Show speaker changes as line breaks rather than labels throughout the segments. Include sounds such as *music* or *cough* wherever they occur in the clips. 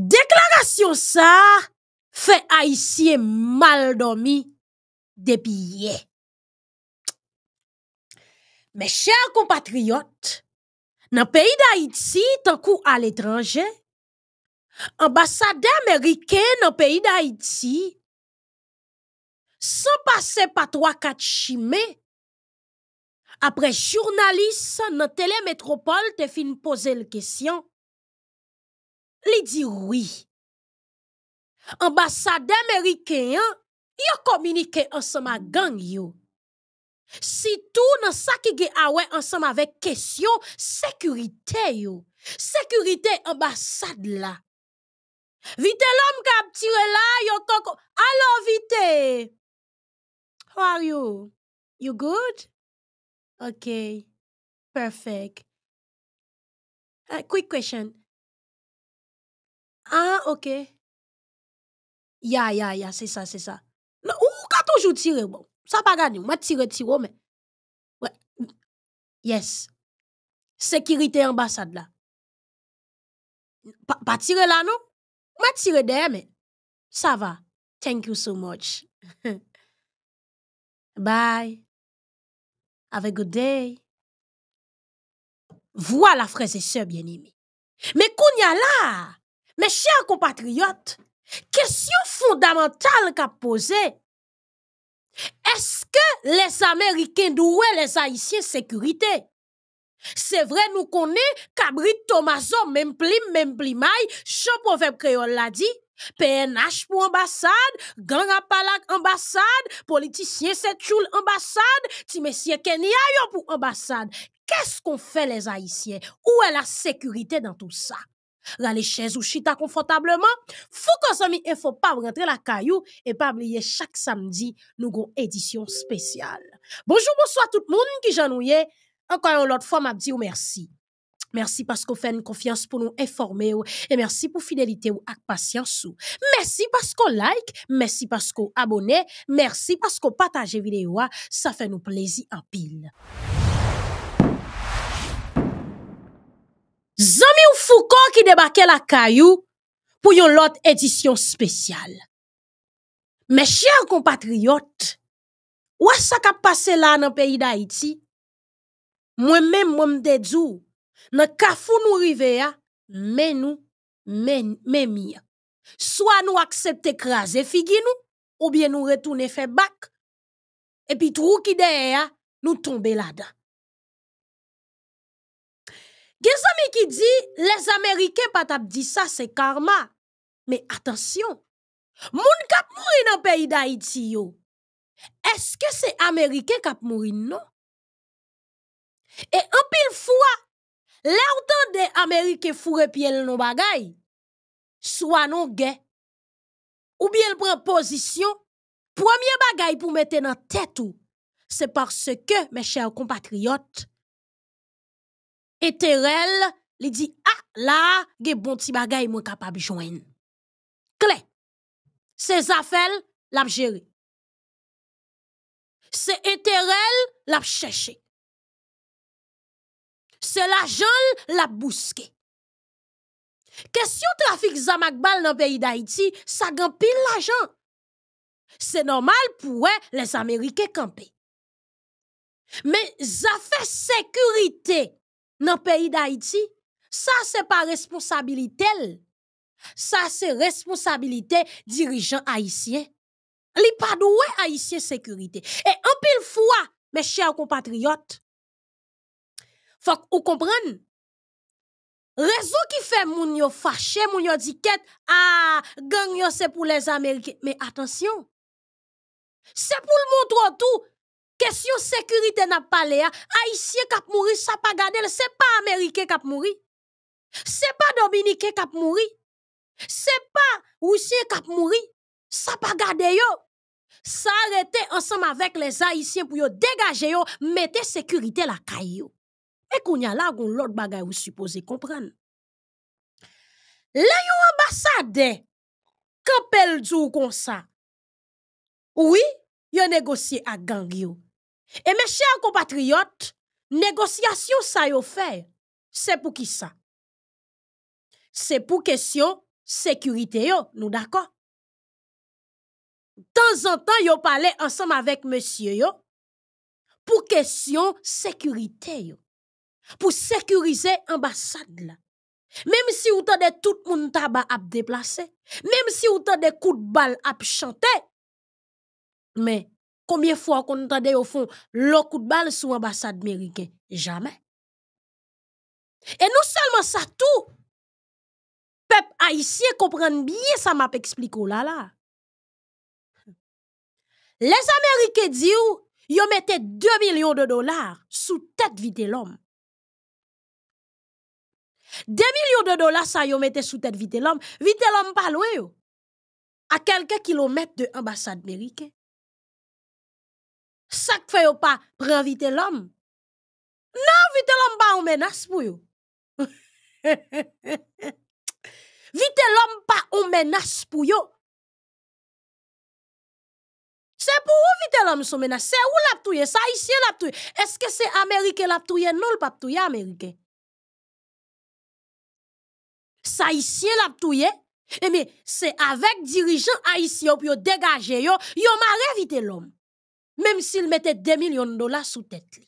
Deklarasyon sa, fe Haitien mal domi depi ye. Me chèr kompatriyot, nan peyi d'Haïti tankou al etranje, ambasade Amerike nan peyi d'Haïti, san pase pa 3-4 chime, apre jounalist nan telemetropole te fin pose l kesyon, li di oui. Ambasade Amerike yon, yon komunike ansama gang yon. Si tou nan sa ki ge awe ansam avek kesyon, sekurite yo. Sekurite ambasad la. Vite l'om ka ap tire la, yo koko. Alo vite. How are you? You good? Ok. Perfect. Uh, quick question. Ah, ok. Ya, ya, ya, se sa, se sa. Ou ka toujou tire bon? Sa pa gani, mwen tire tiro men. Yes. Sekirite ambasad la. Pa tire la nou? Mwen tire de men. Sa va. Thank you so much. *laughs* Bye. Have a good day. Vwa la freze se bien imi. Me koun ya la. Me chèr kompatriot. Kesyon fondamental ka pose. Eske les Ameriken douwe les Haitien sekurite? Se vre nou konen kabrit Tomaso memplim memplimay, chan povep kreol la di, PNH pou ambasade, gang apalak ambasade, politisyen setchoul ambasade, ti mesye Kenya yo pou ambasade. Kes kon fe les Haitien? Ou e la sekurite dan tout sa? Rale chèz ou chita konfotableman, fou konsomi e fò pa rentre la kayou e pa bliye chak samdi nou gon edisyon spesyal. Bonjou, bonsoy a tout moun ki janouye, ankan yon lot fò mabdi ou mersi. Mersi paskou fè n konfians pou nou informe ou, e mersi pou fidelite ou ak pasyans ou. Mersi paskou like, mersi paskou abone, mersi paskou pataje videyo a, sa fè nou plezi an pil. Zami ou Foucault ki debake la kayou pou yon lot edisyon spesyal. Me chèr kompatriot, wè sa ka pase la nan peyi da iti? Mwen men mwen mdedzou, nan kafou nou rive ya, men nou, men, men mi ya. Soa nou aksepte krasè figi nou, ou bien nou retoune fe bak, epi trou ki deye ya, nou tombe la dan. Gen zami ki di, les Amerike pat ap di sa se karma. Me atensyon, moun kap mouri nan peyi da iti yo. Eske se Amerike kap mouri non? E anpil fwa, le ou tan de Amerike fure pi el nou bagay, swa non gen. Ou bi el pren posisyon, pwemye bagay pou mette nan tet ou, se parce ke, me chèr kompatriyot, Eterel li di, a, ah, la, ge bon ti bagay se zafel, lap jere. Se eterel, lap chèche. Se la jol, lap bouske. Kèsyon trafik zamak bal nan peyi da iti, sa gen pil la jan. Se normal pou wè les Amerike kampe. Me zafè sekurite, nan peyi d'Haïti, sa se pa responsabilitel, sa se responsabilite dirijan Haïtien, li pa douè Haïtien sekurite. E anpil fwa, me chèr kompatriot, fòk ou kompren, rezo ki fè moun yo fache, moun yo diket, a, gang yo se pou les Amerike, me atensyon, se pou l'montrotou, Kesyon sekurite nap pale a, Aisyen kap mouri, sa pa gade, se pa Amerike kap mouri, se pa Dominike kap mouri, se pa Roussie kap mouri, sa pa gade yo, sa arete ansam avek les Aisyen pou yo degaje yo, mette sekurite la kay yo. E koun ya la goun lot bagay ou suppose kompren. Le yo ambasade, kapel djou kon sa, oui, yo negosye ak gang yo, E me chèr kompatriot, negosyasyon sa yo fè, se pou ki sa? Se pou kesyon sécurité yo, nous d'accord? Temps en temps, yo parlé ensemble avec monsieur yo pour question sécurité yo. Pour sécuriser ambassade là. Même si vous de tout le monde à déplacer, même si vous des coups de balle à chanter, mais combien de fois qu'on entendait au fond le coup de balle sous l'ambassade américaine? Jamais. Et non seulement ça, tout, peuple haïtien comprend bien ça m'a expliqué là là. Les Américains disent, ils mettaient 2 millions de dollars sous tête vite l'homme. 2 millions de dollars, ça, yo mette sous tête vite l'homme. Vite l'homme pas loin. À quelques kilomètres de l'ambassade américaine. Ça fait yo pas prendre vite l'homme. Non, vite l'homme pas en menace pour yo. *laughs* vite l'homme pas en menace pour yo. C'est pour où vite l'homme son menace? C'est où la touye? Ça ici la touye. Est-ce que c'est américain la? Non, le pas touye américain haïtien la touye, eh mais c'est avec dirigeants haïtiens pour dégager yo, yo m'a éviter l'homme. Même s'il mettait 2 millions de dollars sous tête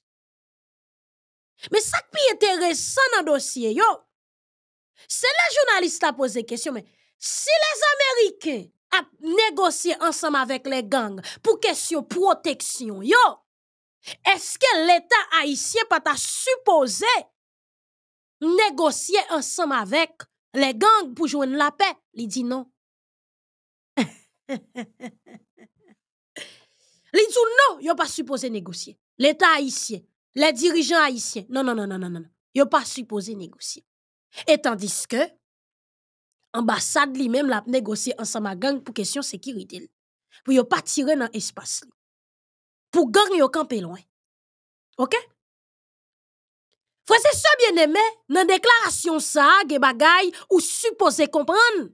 Mais ça qui est intéressant dans le dossier c'est les journalistes qui posent des questions mais si les Américains a négocié ensemble avec les gangs pour question protection yo, est-ce que l'État haïtien peut supposé négocier ensemble avec les gangs pour jouer la paix? Il dit non. *laughs* il dit non, il pas supposé négocier. L'État haïtien, les dirigeants haïtiens, non, non, non, non, non, non, il pas supposé négocier. Et tandis que, l'ambassade lui-même l'a négocié ensemble avec gang pour question sécurité. Pour ne pas tirer dans l'espace. Pour gang yo camper loin. OK? Frère, c'est ça bien aimé, dans déclaration ça, ge bagay ou supposé comprendre.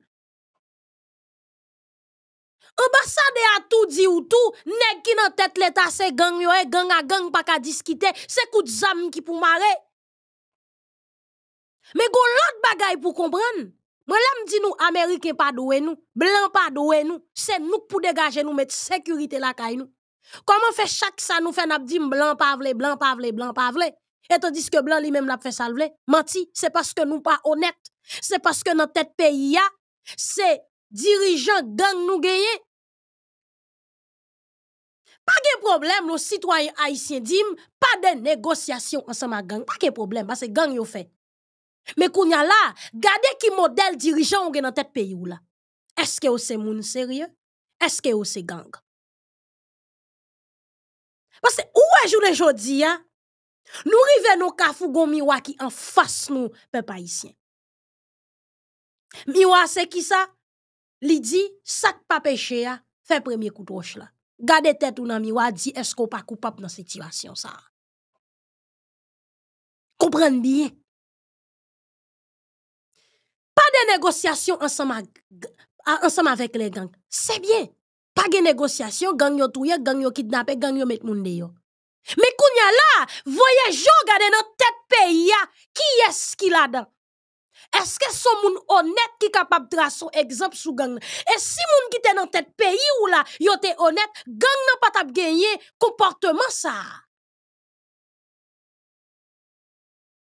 Ambassade a tout dit ou tout, nèg qui nan tête l'état c'est gang yo, gang a gang pas ka discuter, c'est coup de zam qui pour marrer. Mais go l'autre bagay pour comprendre. Moi là me dit nous américains pas doué nous, blanc pas doué nous, c'est nous pour dégager nous mettre sécurité la kay nous. Comment fait chaque ça nous fait n'a dit blanc pas vle, blanc pas vle, blanc pas vle. Et tandis que blanc lui-même l'a fait salver, menti, c'est parce que nous pas honnêtes. C'est parce que notre tête pays c'est dirigeants gang nous gagné. Pas de problème, nos citoyens haïtiens disent, pas de négociation ensemble avec gang, pas de problème, parce que gang yo fait. Mais qu'on y a là, gardez qui modèle dirigeant ou dans tête pays ou là. Est-ce que c'est moun sérieux? Est-ce que c'est gang? Parce que où est journée jodi hein? Nous rive nos kafou gon miwa qui en face nous, peuple haïtien. Miwa c'est qui ça? Li dit, sak pas péché a, fait premier coup de roche là. Gade tête ou nan miwa, dit est-ce qu'on pas coupable dans situation ça? Comprenez bien? Pas de négociation ensemble, avec les gangs. C'est bien. Pas de négociation, gang yo touye, gang yo kidnappé, gang yo met moun yo. Mais kounya là, voyagez gade dans tête pays qui est-ce qui là-dedans? Est-ce que son moun honnête qui capable de tracer exemple sous gang? Et si moun qui te dans tête pays ou là, yo te honnête, gang n'a pas tap gagner comportement ça.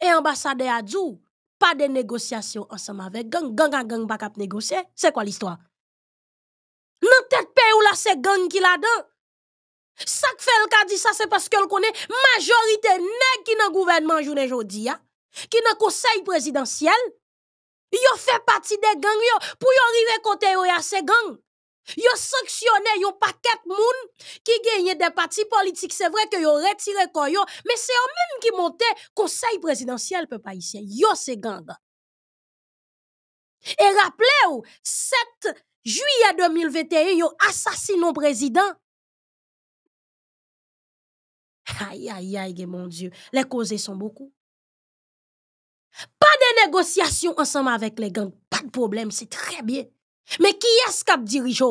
Et ambassadeur a dit, pas de négociation ensemble avec gang, gang a gang pas négocier. C'est quoi l'histoire? Dans tête pays ou là, c'est gang qui là-dedans. Ça fait le dit ça, c'est parce qu'elle connaît majorité nèg qui dans gouvernement journée jodi qui dans conseil présidentiel, yo fait partie des gangs yo pour yo arriver côté yo ya ces gangs. Yo sanctionné yon paquet moun qui gagne des partis politiques. C'est vrai que yo retiré quoi yo, mais c'est eux même qui monté conseil présidentiel peuple haïtien. Yo c'est gang. Et rappelez-vous, 7 juillet 2021, yo assassiné président Aïe, aïe, aïe, mon Dieu. Les causes sont beaucoup. Pas de négociation ensemble avec les gangs. Pas de problème, c'est très bien. Mais qui est-ce qui dirige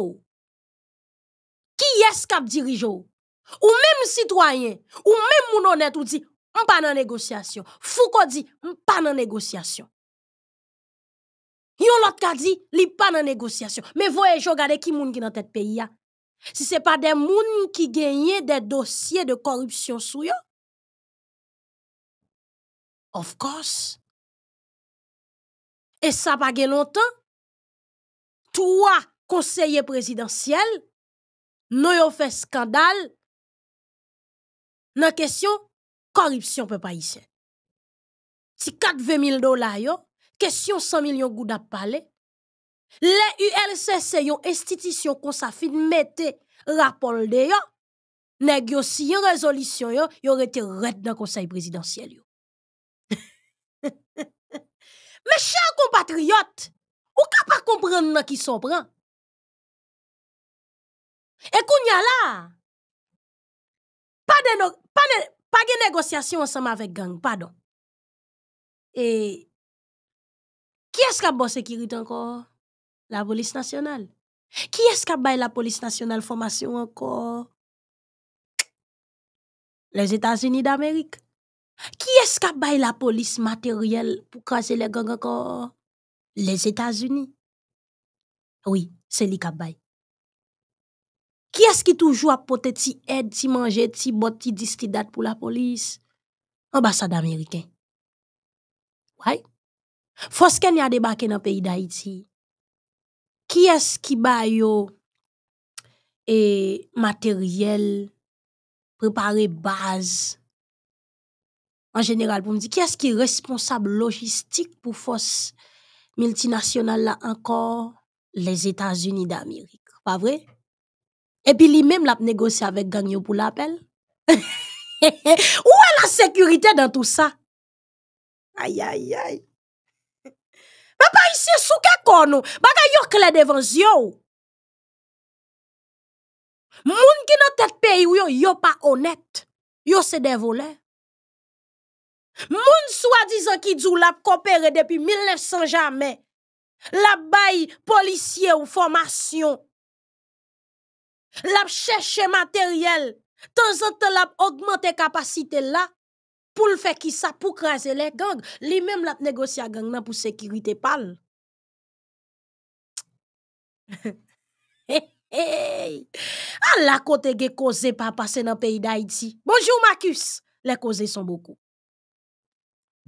Qui est-ce qui dirige Ou même citoyen, ou même mon honnête, ou dit, on pas dans négociation. Foucault dit, on pas dans négociation. Yon lot ka di, li pa nan negosyasyon. Me voye jo gade ki moun ki nan tet peyi ya. Si se pa de moun ki genye de dosye de korupsyon sou yo. Of course. E sa pa gen lontan. Toua konseye prezidentiyel. Nou yo fe skandal. Nan kesyon, korupsyon pe pa isye. Ti kat ve mil dola yo, kesyon 100 milyon gouda pale, le ULCC yon estitisyon kon sa fin mette rapol de yo, negyo si yon rezolisyon yo, yo rete red nan konsey prezidentyel yo. Me chan kompatriot, ou ka pa kompren nan ki son pran? E koun ya la, pa, no, pa, ne, pa gen negosyasyon ansama vek gang, padon. E, ki eskap bon sekirit ankor? La polis nasyonal. Ki eskap bay la polis nasyonal formasyon ankor? Les Etats-Unis d'Amerik. Ki eska bay la polis materyel pou kaze le gang akor? Les Etats-Unis. Oui, se li kap bay. Ki eski toujou apote ti ed, ti manje, ti bot, ti distidat pou la polis? Ambasade Ameriken. Wai? Fosken ya debake nan peyi da iti. Ki eski bay yo e materyel, prepare baz, En general pou mdi, ki eski responsable logistik pou fos multinasyonal la ankor les Etats-Unis d'Amerik? Pa vre? E pi li menm la ap negosye avek gangyo pou la apel? Ou e la sekurite dan tout sa? Ayayay. Mè pa isye souke konou. Baka yo kle devan zyo. Moun ki nan peyi ou yo, yo pa onet. Yo se devole. Moun dizan ki djou la kopere depi 1900 jamè. La bay polisye ou formasyon. La chèche materyel. Tan zan te la augmente kapasite la. pou l fè ki sa pou krasè lè gang, li mèm la negosya gang nan pou sekirite pal. A la kote ge koze pa pase nan peyi da iti. Bonjour Marcus, le koze son boku.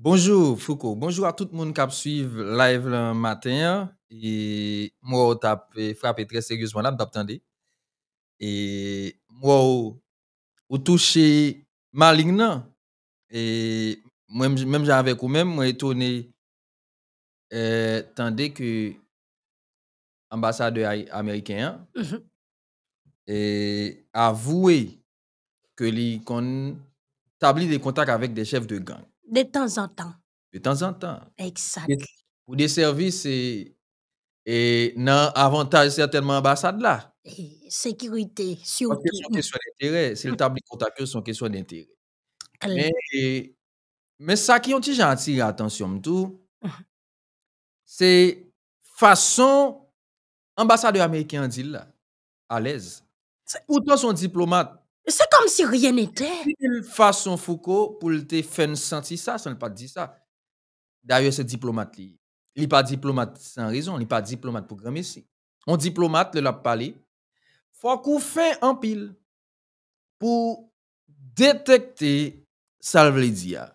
Bonjour Foucault, bonjour a tout moun kap suive live lè matin, e mwa ou tap frape tre seryous mwen ap tap tande, e mwa ou touche maling nan, E mèm jan avèk ou mèm, mwen etonè tande ke ambasade Amerikèn mhm. e avouè ke li kon tabli de kontak avèk de chèv de gang.
De tan zan tan.
De tan zan tan.
Eksak.
Ou de servis e nan avantaj certainman ambasade la.
Sekirite, surtout.
Se le tabli kontak yo son kesyon d'interè. Men sa ki yon ti jan atire atensyon mtou, se fason ambasade Ameriken di la, alez. Poutan son diplomat.
Se kom si rien ete.
Fason Foucault pou lte fen senti sa, san li pa di sa. Daryo se diplomat li. Li pa diplomat san rezon, li pa diplomat pou grame si. On diplomat le la pali, fwa kou fen an pil pou detekte salve li di ya.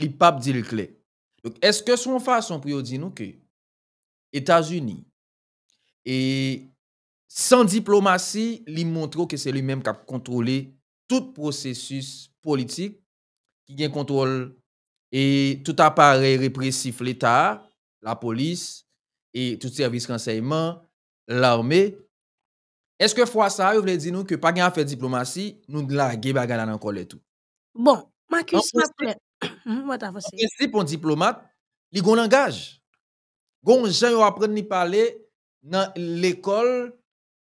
Li pap di li kle. Eske son fason pou yo di nou ke Etats-Uni e san diplomasy li montrou ke se li menm kap kontrole tout prosesus politik ki gen kontrole e tout apare represif l'Etat, la polis e tout servis konseyman, l'arme. Eske fwa sa yo vle di nou ke pa gen afe diplomasy nou la ge bagan nan kol etou.
Bon, Makus, ma ple. Mwata fose.
En se pon diplomat, li gon langaj. Gon yo apren ni pale nan l'ekol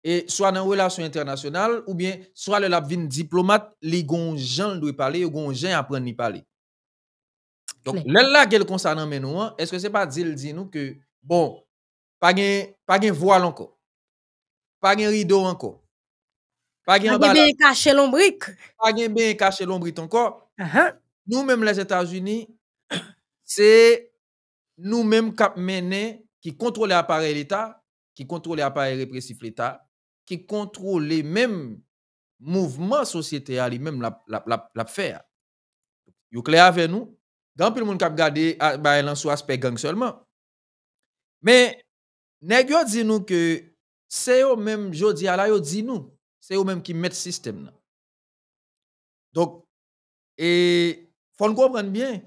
e swa nan relasyon internasyonal ou bien swa le lap vin diplomat, li gon jen lwe pale yo gon jen apren ni pale. Donk, lè la gel konsa nan men nou an, eske se pa dil di nou ke, bon, pa gen voal anko. Pa gen rido anko.
Pa gen ben kache lombrik.
Pa gen ben kache lombrik anko. Nou menm les Etats-Unis, se *clears throat* nou menm kap mene qui contrôle l'appareil l'État, qui contrôle l'appareil répressif l'État, qui contrôle les mêmes mouvements société à lui-même la, la, la, la faire. Yo clair avec nous? Grand peu le monde qui a regardé bah, sous aspect gang seulement. Mais nèg dit nous que c'est eux même jodi à la dit nous, c'est eux même qui mettent système là. Donc et faut comprendre bien.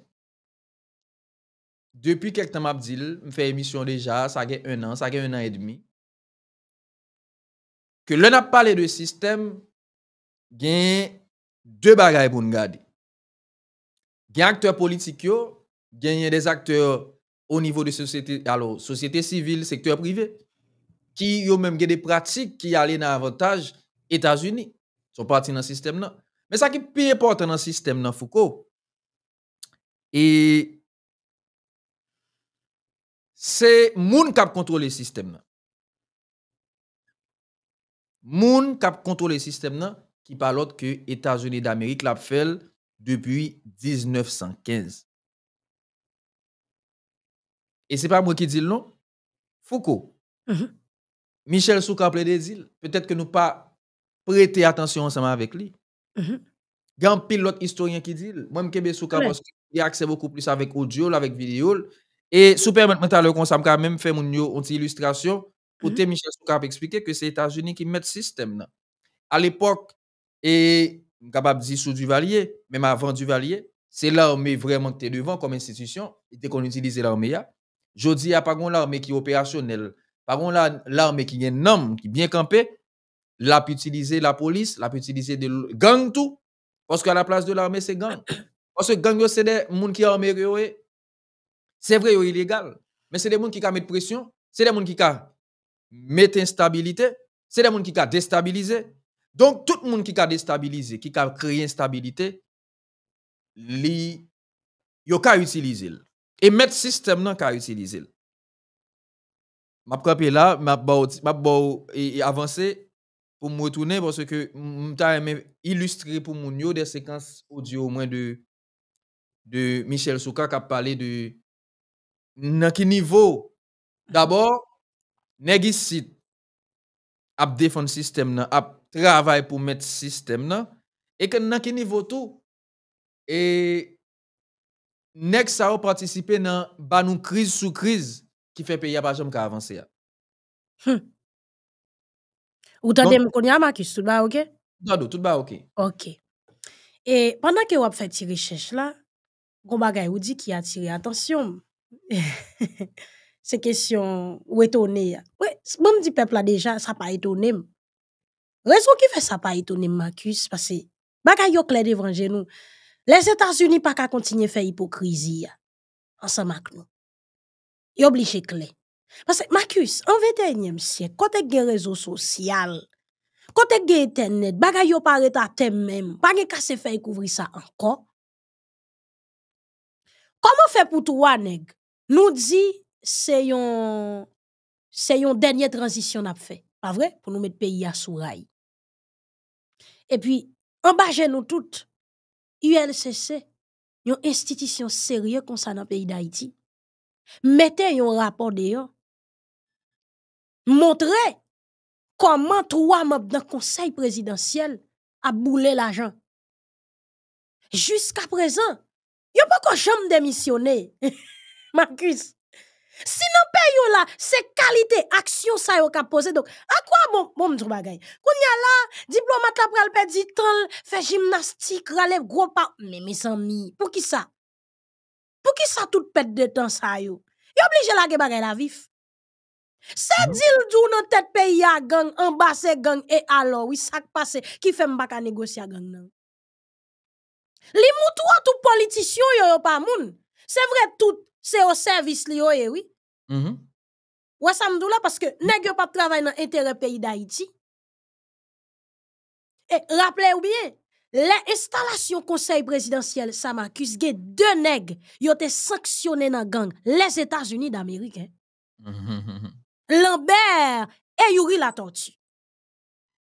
Depuis quelques temps m'a dit, me fait émission déjà, ça fait un an, ça fait un an et demi. Que l'on a parlé de système, gen deux bagages pour nous garder. Gen acteurs politiques yo, gen des acteurs au niveau de société, alors société civile, secteur privé, qui ont même des pratiques qui allaient dans l'avantage États-Unis. sont partis dans le système là. Mais ça qui est plus important dans le système dans Foucault, et c'est moun qui contrôle le système là. Moun qui contrôle le système là, qui parle autre que États-Unis d'Amérique l'a fait depuis 1915. Et c'est pas moi qui dis le nom. Foucault.
Mhm.
Michel Souka plaide des Peut-être que nous pas prêter attention ensemble avec lui.
Mhm.
Il y a un pilote historien qui dit, moi, je Souka parce qu'il a accès beaucoup plus avec audio, avec vidéo. Et super mental, comme ça, quand même fait mon une illustration pour mm Michel Souka expliquer que c'est les États-Unis qui mettent le système. À l'époque, et capable de dire sous Duvalier, même avant Duvalier, c'est l'armée vraiment qui est devant comme institution, et qu'on utilise l'armée. Je dis, il n'y a pas l'armée qui est opérationnelle, pas l'armée qui est un homme, qui est bien campé, l'a pu utiliser la police, l'a pu utiliser des gangs tout, parce qu'à la place de l'armée, c'est gang. Parce que gang, c'est des gens qui sont armés, c'est vrai, illégal, mais c'est des gens qui mettent pression, c'est des gens qui mettent instabilité, c'est des gens qui déstabilisé. Donc, tout le monde qui a déstabilisé, qui a créé instabilité, li, yo ka. Et mettre système nan ka utiliser. M'a frappé là, m'a m'a et avancer pour me retourner parce que m'ta aimé illustrer pour moun yo des séquences audio au moins de de Michel Souka qui a parlé de nan ki niveau? D'abord nèg ici a défendre système nan a travail pour mettre système nan et que nan ki niveau tout et nèg ça a participé dans ba nou crise sous crise qui fait pays pas jamais avancer.
Hmm. Ou tande m konya Marcus, tout ba OK?
Tout, tout ba OK.
OK. Et pendant que vous avez fait tes recherches là, bagay ou dit qui a attiré attention. *laughs* C'est question ou étonné. Oui, bon dit peuple là déjà, ça pas étonné. Raison qui fait ça pas étonné Marcus parce que bagay yo clair devant nous. Les États-Unis pas qu'à continuer faire hypocrisie ensemble avec nous. Ils obligé clair. Parce que Marcus, en 21e siècle, quand tu as réseau social, quand tu as internet, bagay yo paraît à thème même, pas de casse faire couvrir ça encore. Comment faire pour toi nèg? Nous dit c'est une dernière transition n'a fait, pas vrai? Pour nous mettre pays à sous rail. Et puis en bas nous toutes ULCC, une institution sérieuse concernant le pays d'Haïti. Mettez un rapport d'ailleurs. Montrez comment trois membres d'un conseil présidentiel a boulé l'argent. Jusqu'à présent, il n'y a pas encore jamais *laughs* Si nan pe yo la, se kalite aksyon sa yo ka pose. Donk, akwa bon, bon mdou bagay. Koun ya la, diplomat la pral pe di tan, fe jimnastik, ralev, gro pa. Me me san mi, pou ki sa? Pou ki sa tout pet de tan sa yo? Yo oblije la ge bagay la vif. Se mm-hmm. dil djou nan tet pe ya gang, ambase gang, e alo, wisak pase, ki fe mbaka negosya gang nan. Li moutou atou politisyon yo yo pa moun. Se vre tout, se yo servis li yo yewi.
Mm -hmm.
Ouais, ça là parce que nèg yo pas travailler dans intérêt pays d'Haïti. Et rappelez-vous bien, l'installation conseil présidentiel ça m'accuse deux nèg yo te sanctionné dans gang les États-Unis d'Amérique. Hein? Lambert et Yuri la tortue.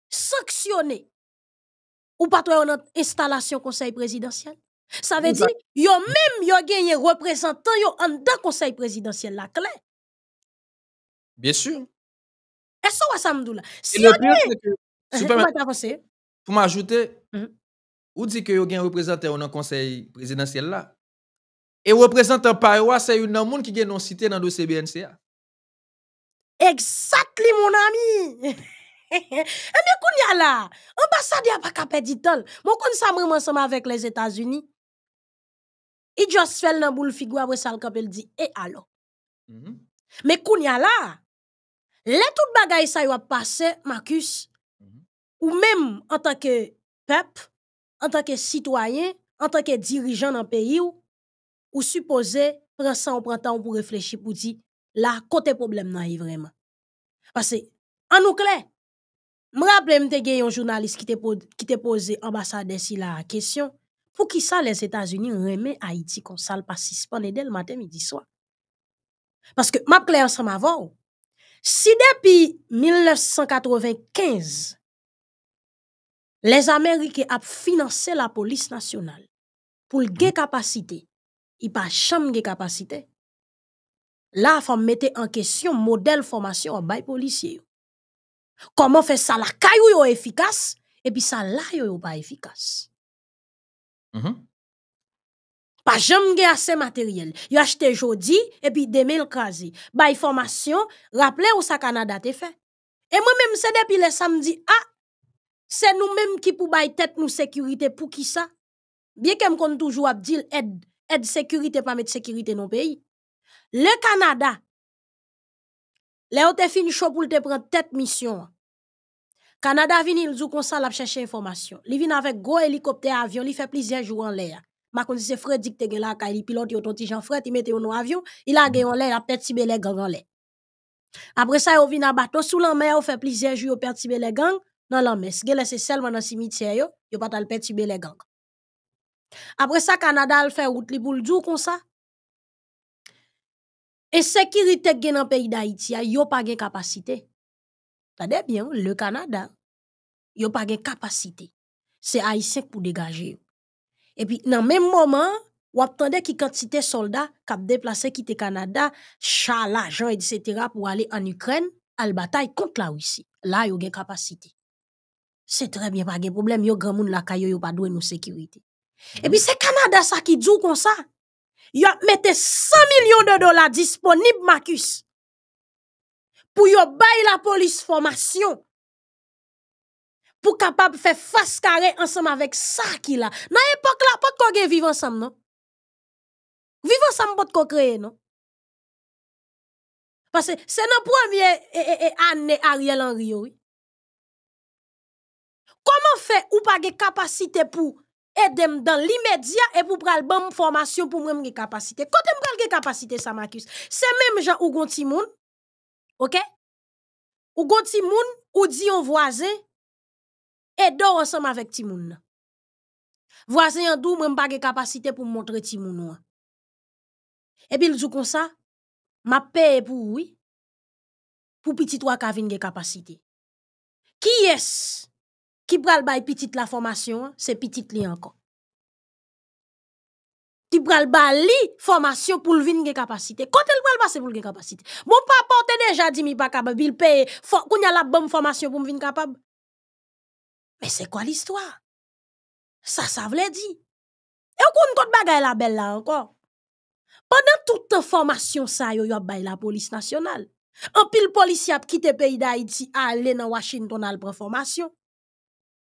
Sanctionné. Ou pas toi dans installation conseil présidentiel? Ça veut dire, yo même yo gagné représentant yo en dans conseil présidentiel la clé.
Bien sûr.
Est-ce que ça me là?
Et
Si
le
on
pire,
est, *laughs*
pour m'ajouter,
Mhm.
ou dit que vous avez un représentant dans le conseil présidentiel là. Et représentant par eux, c'est une monde qui non cité dans le dossier BNCA.
Exactly, mon ami. *laughs* Eh bien, qu'on y a là, ambassade a pas qu'à perdre du temps. Mon kon sa vraiment ensemble avec les États-Unis. Il juste fait dans boule figure après ça le dit et alors.
Mhm.
Mais qu'on les tout bagay ça yo a passé Marcus
Mhm.
ou même en tant que peuple, en tant que citoyen, en tant que dirigeant dans le pays ou ou supposé prendre ça on prend temps pour réfléchir pour dire là côté problème nan y vraiment. Parce que en nous clair, me rappelle gen un journaliste qui te po- qui te posé ambassadeur si la question pour qui ça les États-Unis remet Haïti comme ça le pas suspendre dès le matin midi soir. Parce que m'a clair ensemble avant. Si depuis 1995 les Américains ont financé la police nationale pour le gen capacité, il pas chambre gen capacité. Là, faut mettre en question modèle formation en bail policier. Comment faire ça? La caillou efficace et puis ça yo pas efficace.
Mhm.
Pas jamais gen assez matériel. Yo acheté jodi et puis demain le crasé. Bail formation, rappelez où ça Canada te fait. Et moi même c'est depuis le samedi ah c'est nous mêmes qui pour bail tête nous sécurité pour qui ça? Bien que m'kon toujours ap dire aide aide sécurité pas mettre sécurité dans pays. Le Canada les ou te fini chaud pour te prendre tête mission. Canada vini il dit comme ça l'a chercher information. Li vinn avec gros hélicoptère avion, li fait plusieurs jours en l'air. Ma kon Freddy qui te gen la kay li pilote yo ton ti Jean Fred, il mette yo dans avion, il a gen en l'air, il a perturbé les gangs en l'air. Après ça, yo vinn à bateau sous la mer, yo fait plusieurs jours yo perturber les gangs dans la mer. Gè c'est seulement dans cimetière yo, yo pas tal perturber les gangs. Après ça, Canada le fait route li pour le dou comme ça. Et sécurité gen dans pays d'Haïti, a, yo pas gen capacité. Tade bien, le Canada, yo pas gen capacité. C'est haïtien pour dégager. yo. Et puis, dans le même moment, ou attendez qui quantité soldats k'ap déplacé quitter Canada, char, l'argent, etc. pour aller en Ukraine, à la bataille contre la Russie. Là, yo gen capacité. C'est très bien, pas de problème. Yo grand moun la kayo, yo pas doué nous sécurité. Et puis, c'est Canada ça qui dit comme ça. Yo a mette 100 millions de dollars disponibles, Marcus. Pour yo bay la police formation. Pour capable faire face carré ensemble avec ça qui là. Dans époque là, pas gen vivre ensemble, non? Vivre ensemble, pas de quoi créer, non? Parce que c'est dans première eh, eh, eh, année Ariel Henry. Comment fait ou pas de capacité pour aider dans l'immédiat et pour pral bon formation pour moi capacité? Quand m pral capacité ça Marcus, c'est même gens ou gon. OK? Ou gon ou di yon voisin e do ansam avèk ti moun nan. Vwazen yon dou mwen bagè kapasite pou mwontre ti moun nan. Epi ljou kon sa, ma peye pou wè, pou pitit wak avin ge kapasite. Ki yes, ki pral bay pitit la formasyon, se pitit li ankon. Ti pral bay li formasyon pou lvin ge kapasite. Kote l pral bay se pou lge kapasite. Bon pa apote deja di mi baka, bil peye, koun ya la bom formasyon pou mvin kapab. Mais c'est quoi l'histoire? Ça ça veut dire. Et on compte toute bagay la belle là encore? Pendant toute formation ça yo yo bay la police nationale. En pile policier a quitté pays d'Haïti aller dans Washington al prendre formation.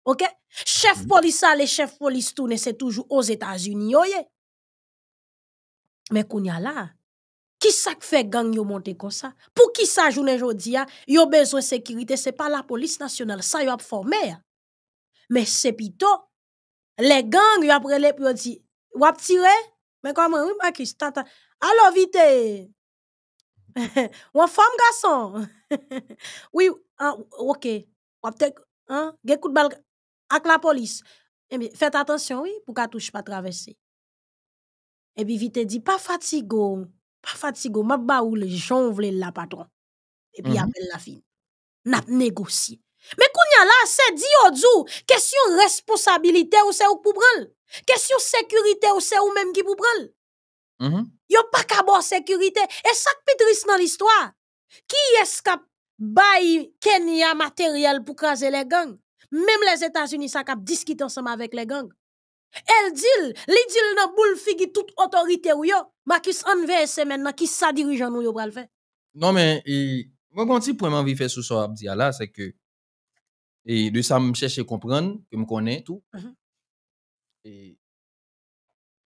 OK? Chef police ale, chef police tourne, c'est toujours aux États-Unis yo ye. Mais kounya là, qui ça que fait gang yo monter comme ça? Pour qui ça journée jodi a, yo besoin sécurité, c'est pas la police nationale, ça yo a formé. A. Mais c'est plutôt les gangs yo après les puis dit, ou ap tirer? Mais comment oui, Marcus, tata. Alors vite. *laughs* Ou femme garçon. *laughs* oui, ah, OK. Ou peut-être hein, gen coup de balle avec la police. Eh bien, faites attention, oui, pour qu'elle touche pas traverser. Et puis vite dit, pas fatigo, pas fatigo, m'a ba ou le jonvle la patron. Et puis
Mhm.
appelle la fille. N'a Mais kounya là, c'est dit au question responsabilité ou c'est ou pour prendre. Question sécurité ou c'est ou même qui pour prendre.
Mhm.
Yo pas qu'à bon sécurité. Et ça qui triste dans l'histoire. Ki eskap bay Kenya materyel pou kaze le gang? Mem les Etats-Unis sa kap diskit ansama vek le gang. El dil, li dil nan boul figi tout otorite ou yo, ma kis anve ese men nan kis sa dirijan nou yo pral fe.
Non men, e, mwen konti pou mwen vi fe sou so ap di ala, se ke, e de sa m chèche kompran, ke m konen tout,
Mhm.
e,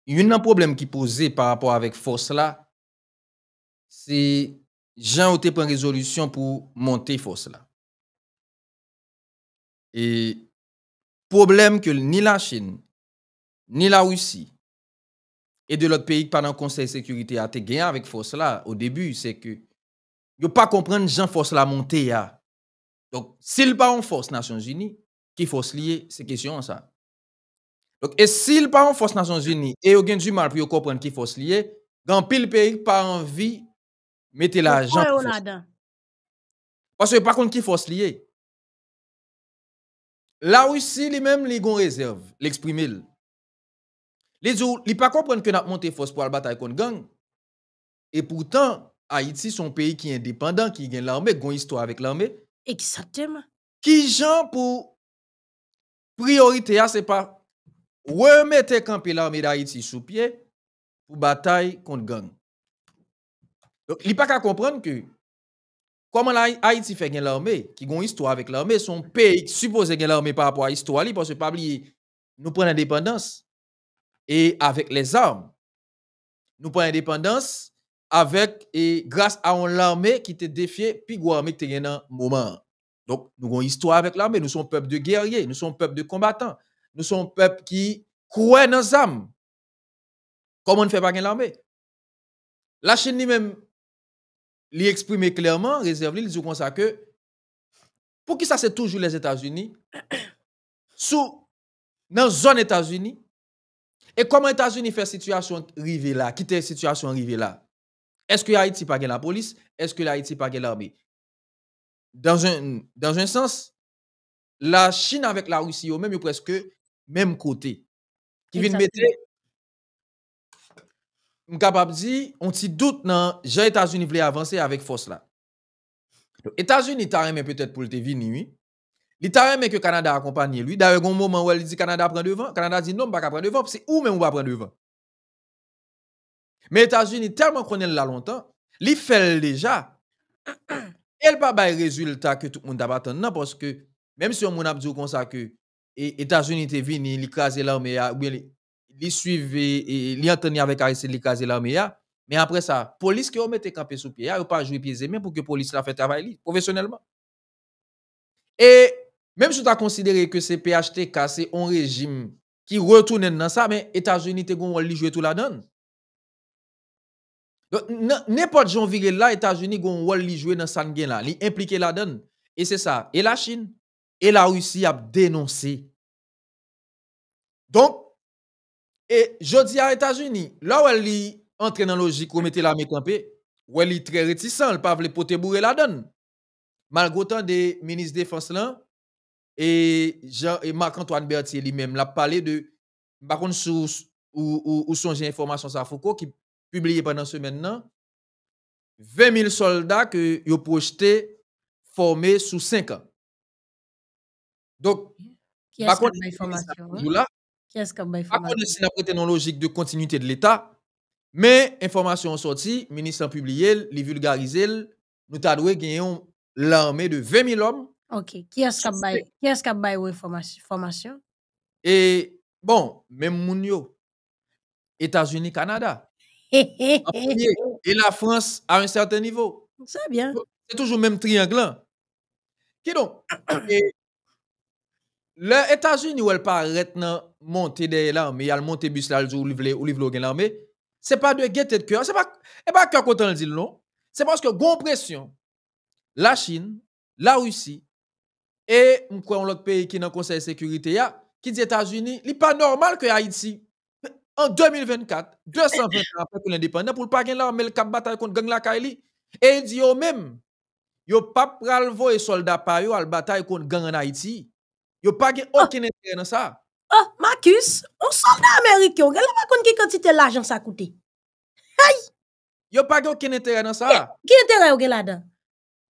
yon nan problem ki pose par rapport avek fos la, se jan ou te pren rezolusyon pou monte fos la. E, problem ke ni la Chine, ni la Roussi, e de lot peyi panan konsey sekurite a te gen avik fos la, au debu, se ke, yo pa kompren jan fos la monte ya. Donk, sil pa an fos Nasyons Uni, ki fos liye, se kesyon sa. Donk, e sil pa an fos Nasyons Uni, e yo gen du mal pou yo kompren ki fos liye, gan pil peyi pa anvi, mette la jan
Yo
fos.
la dan.
Paswe pa kont ki fos liye. La Roussi li menm li gon rezerv, l'exprime l. Li djou, li pa kompren ke nap monte fos pou al batay kont gang. E poutan, Haiti son peyi ki independant, ki gen l'armè, gon histwa avèk l'armè,
Exactement.
ki jan pou priorite a se pa remete kampe l'armè d'Haïti sou pie pou batay kont gang. Donc, li pa ka kompren ke koman la Haïti fe gen l'armè, ki gon histwa avèk l'armè, son peyi ki suppose gen l'armè par rapport a histwa li, parce pa bli nou pren indépendance e avèk les armes. Nou pren indépendance avèk e grâs a on l'armè ki te defye pi gwa armè ki te gen nan mouman. Donc, nou gon histwa avèk l'armè, nou son pep de guerrier, nou son pep de combattant, nou son pep ki kouè nan zam. Koman nou fe pa gen l'armè? La Chine li mèm li eksprime klèrman, rezerv li, li zou kon sa ke, pou ki sa se toujou les Etats-Unis, *coughs* sou nan zon Etats-Unis, e koman Etats-Unis fè situasyon rive la, kite situasyon rive la, eske Haiti pa gen la polis, eske Haiti pa gen l'armée? Dans un, dans un sens, la Chine avèk la Russie yo mèm yo preske mèm kote. Ki vin mette, m kapap di, on ti dout nan jan Etats-Unis vle avanse avèk fos la. Etats-Unis ta remè peut-être pou lte vini, oui. Li ta remè ke Kanada akompanye lui. Dare gon mouman wè li di Kanada pren devan. Kanada di non, baka pren devan, pse ou men ou ba pren devan. Men Etats-Unis telman konen la lontan, li fel deja, *clears throat* el pa bay rezultat ke tout moun tabatan nan, poske, mèm si yon moun ap di ou konsa ke, e Etats-Unis te vini, li kaze l'armè ya, ou bien li, li suive, e, li anteni avèk Arisè li kaze l'armè ya, men apre sa, polis ki yo mette kampe sou piye ya, yo pa jwe piye zemen pou ke polis la fè travay li, profesyonelman. E, mèm sou ta konsidere ke se PHTK, on rejim ki retounen nan sa, men Etats-Unis te gon wòl li jwe tout la don. Nèpot jon vire la, Etats-Unis gon wòl li jwe nan san gen la, li implike la don. E se sa, e la Chine, e la Russie ap denonse. Donk, e jodi a Etats-Unis, la wè li entre nan logik ou mette la me kampe, wè li tre retisan, l pa vle pote bourre la don. Malgotan de Ministre Défense lan, e, Jean, e Marc-Antoine Berthier li mèm la pale de, bakon sou ou, ou, ou sonje informasyon sa Foucault ki publiye pendant semen nan, 20 000 soldat ke yo projete formé sou 5 an. Donk,
Ki
Par
eske
contre,
bay formasyon?
jou la,
Ki eske bay
Akon de
formasyon?
si nan prete nan logik de kontinuité de l'Etat, men, informasyon sorti, ministran publiye, li vulgarize, nou ta dwe genyon l'armè de 20 000 om,
Ok, ki eske bay, ki eske bay wè formasyon? formasyon?
e, bon, men moun yo, Etats-Unis, Kanada,
He he
en
he. *laughs*
premier, et la France a un certain niveau.
Sa bien.
C'est toujours même triangle. Ki don? E, le Etats-Unis ou el pa ret nan monte de l'armè, yal monte bus la ljou ou li vle ou li vle ou gen l'armè, se pa de getet kyo, se pa, e pa kyo kontan l di l non, se paske gon presyon, la Chine, la Russie, e mkwen lot peyi ki nan konsey sekurite ya, ki di Etats-Unis, li pa normal ke Haiti, en 2024, 220 an apre pou l'independant, pou l pa gen l'armè l kap batay kont gang la kay li, e di yo mèm, yo pa pral vo e soldat pa yo al batay kont gang an Haiti, yo pa gen okin entere nan sa.
Oh, Marcus, on soldat Amerik yo, gè la pa kon ki kantite l'ajan sa koute.
Yo pa gen okin entere nan sa.
Ki entere yo gè la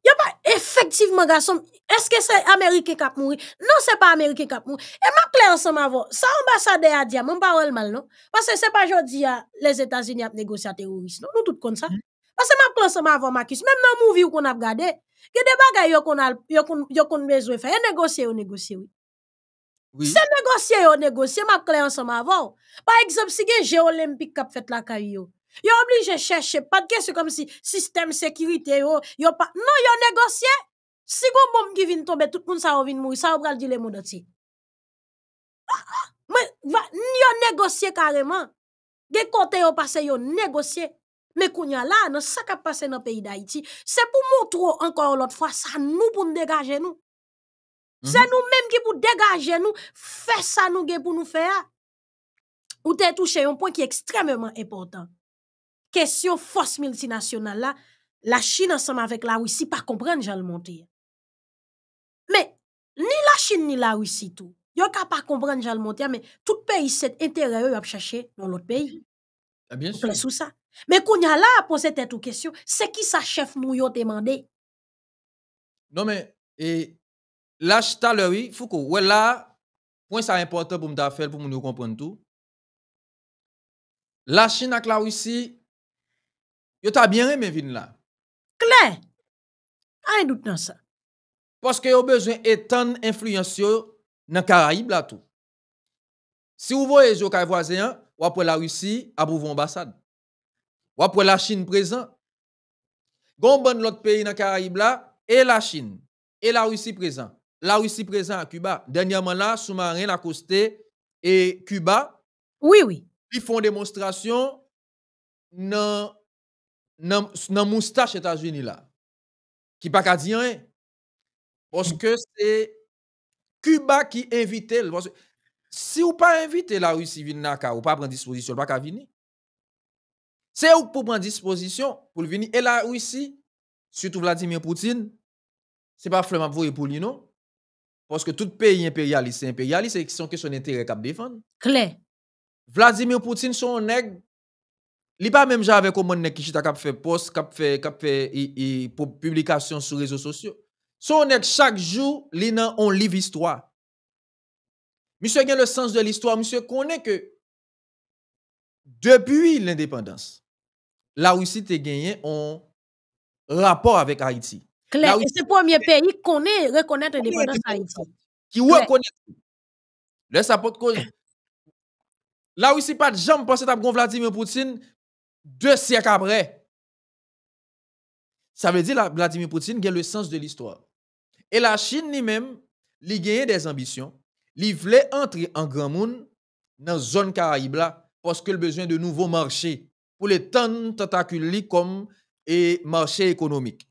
Yo pa efektivman gason, eske se Amerike kap mouri? Non se pa Amerike kap mouri. E ma kle ansan ma vo, sa ambasade a diya, man pa wèl mal non? Pase se pa jodi ya, les Etats-Unis ap negosya terorist non? Nou tout kon sa. Pase ma kle ansan ma vo makis, mèm nan mouvi ou kon ap gade, ge de bagay yo kon, kon, kon bezwe fè, e negosye ou negosye ou. Oui. Se negosye ou negosye, ma kle ansan ma vo. Par exemple, si gen je olimpik kap fèt la kari yo, Yo oblige chèche, pat gen se kom si sistem sekirite yo, yo pa, non yo negosye, si goun bom ki vin tombe, tout moun sa ou vin mou, sa ou pral di le moun doti. Men, yo negosye kareman, gen kote yo pase yo negosye, men kounya la, nan sa ka pase nan peyi da iti, se pou moutro ankon lot fwa, sa nou pou degaje nou. Se mhm. nou menm ki pou degaje nou, fè sa nou gen pou nou fè ya. Ou te touche yon pon ki ekstrememan important. Kesyon fos multinasyonal la, la Chine ansam avèk la Ouissi pa kompren jan l monti. Me, ni la Chine ni la Ouissi tou, yo ka pa kompren jan l monti, me tout peyi set entere yo ap chache nan lot peyi.
A bien sou.
Plesou sa. Me koun ya la apose tè tou kesyon, se ki sa chef nou yo temande?
Non men, e, la chita le oui, fouko, wè la, pwen sa importan pou mta fel pou moun yo kompren tou, la Chine ak la Ouissi, Yo ta bien reme vin la.
Kle, a yon dout nan sa.
Poske yo bezwen etan influensyo nan Karaib la tou. Si ou voye yo kay vwazen, wapwe la Russi abouvo ambasad. Wapwe la Chin prezant. Gon bon lot peyi nan Karaib la, e la Chin, e la Russi prezant. La Russi prezant a Cuba. Denyaman la, soumarin la koste, e Cuba.
Oui, oui.
Li fon demonstrasyon nan nan moustache Etats-Unis la, ki pa ka diyen, poske se Cuba ki invite, si ou pa invite la Russi vin naka, ou pa pren disposisyon, pa ka vini. Se ou pou pren disposisyon, pou vini, e la Russi, sütou Vladimir Poutine, se pa flem ap vouye pou li nou, poske tout peyi imperialiste, imperialiste, se son ke son entere kap defan.
Kle.
Vladimir Poutine son neg, Li pa menm jave kou moun nek ki chita kap fe post, kap fe publikasyon sou rezo sosyo. Sou nek chak jou li nan on liv istwa. Misyo gen le sens de l'istwa, misyo konen ke depi l'independans, la ou si te genyen on rapor avek Haiti.
Kler, se pwemye peyi konen rekonet l'independans Haiti.
Ki wè konen. Le sa pot konen. La ou si pat jam pwese tap gon Vladimir Poutine, De sièk apre, sa ve di la Vladimir Poutine gen le sens de l'histoire. E la Chine men, li genye des ambisyon, li vle entre en Gran Moun nan zon Karaib la, poske l bezwen de nouvo marché pou le tan tatakul li kom e marché ekonomik.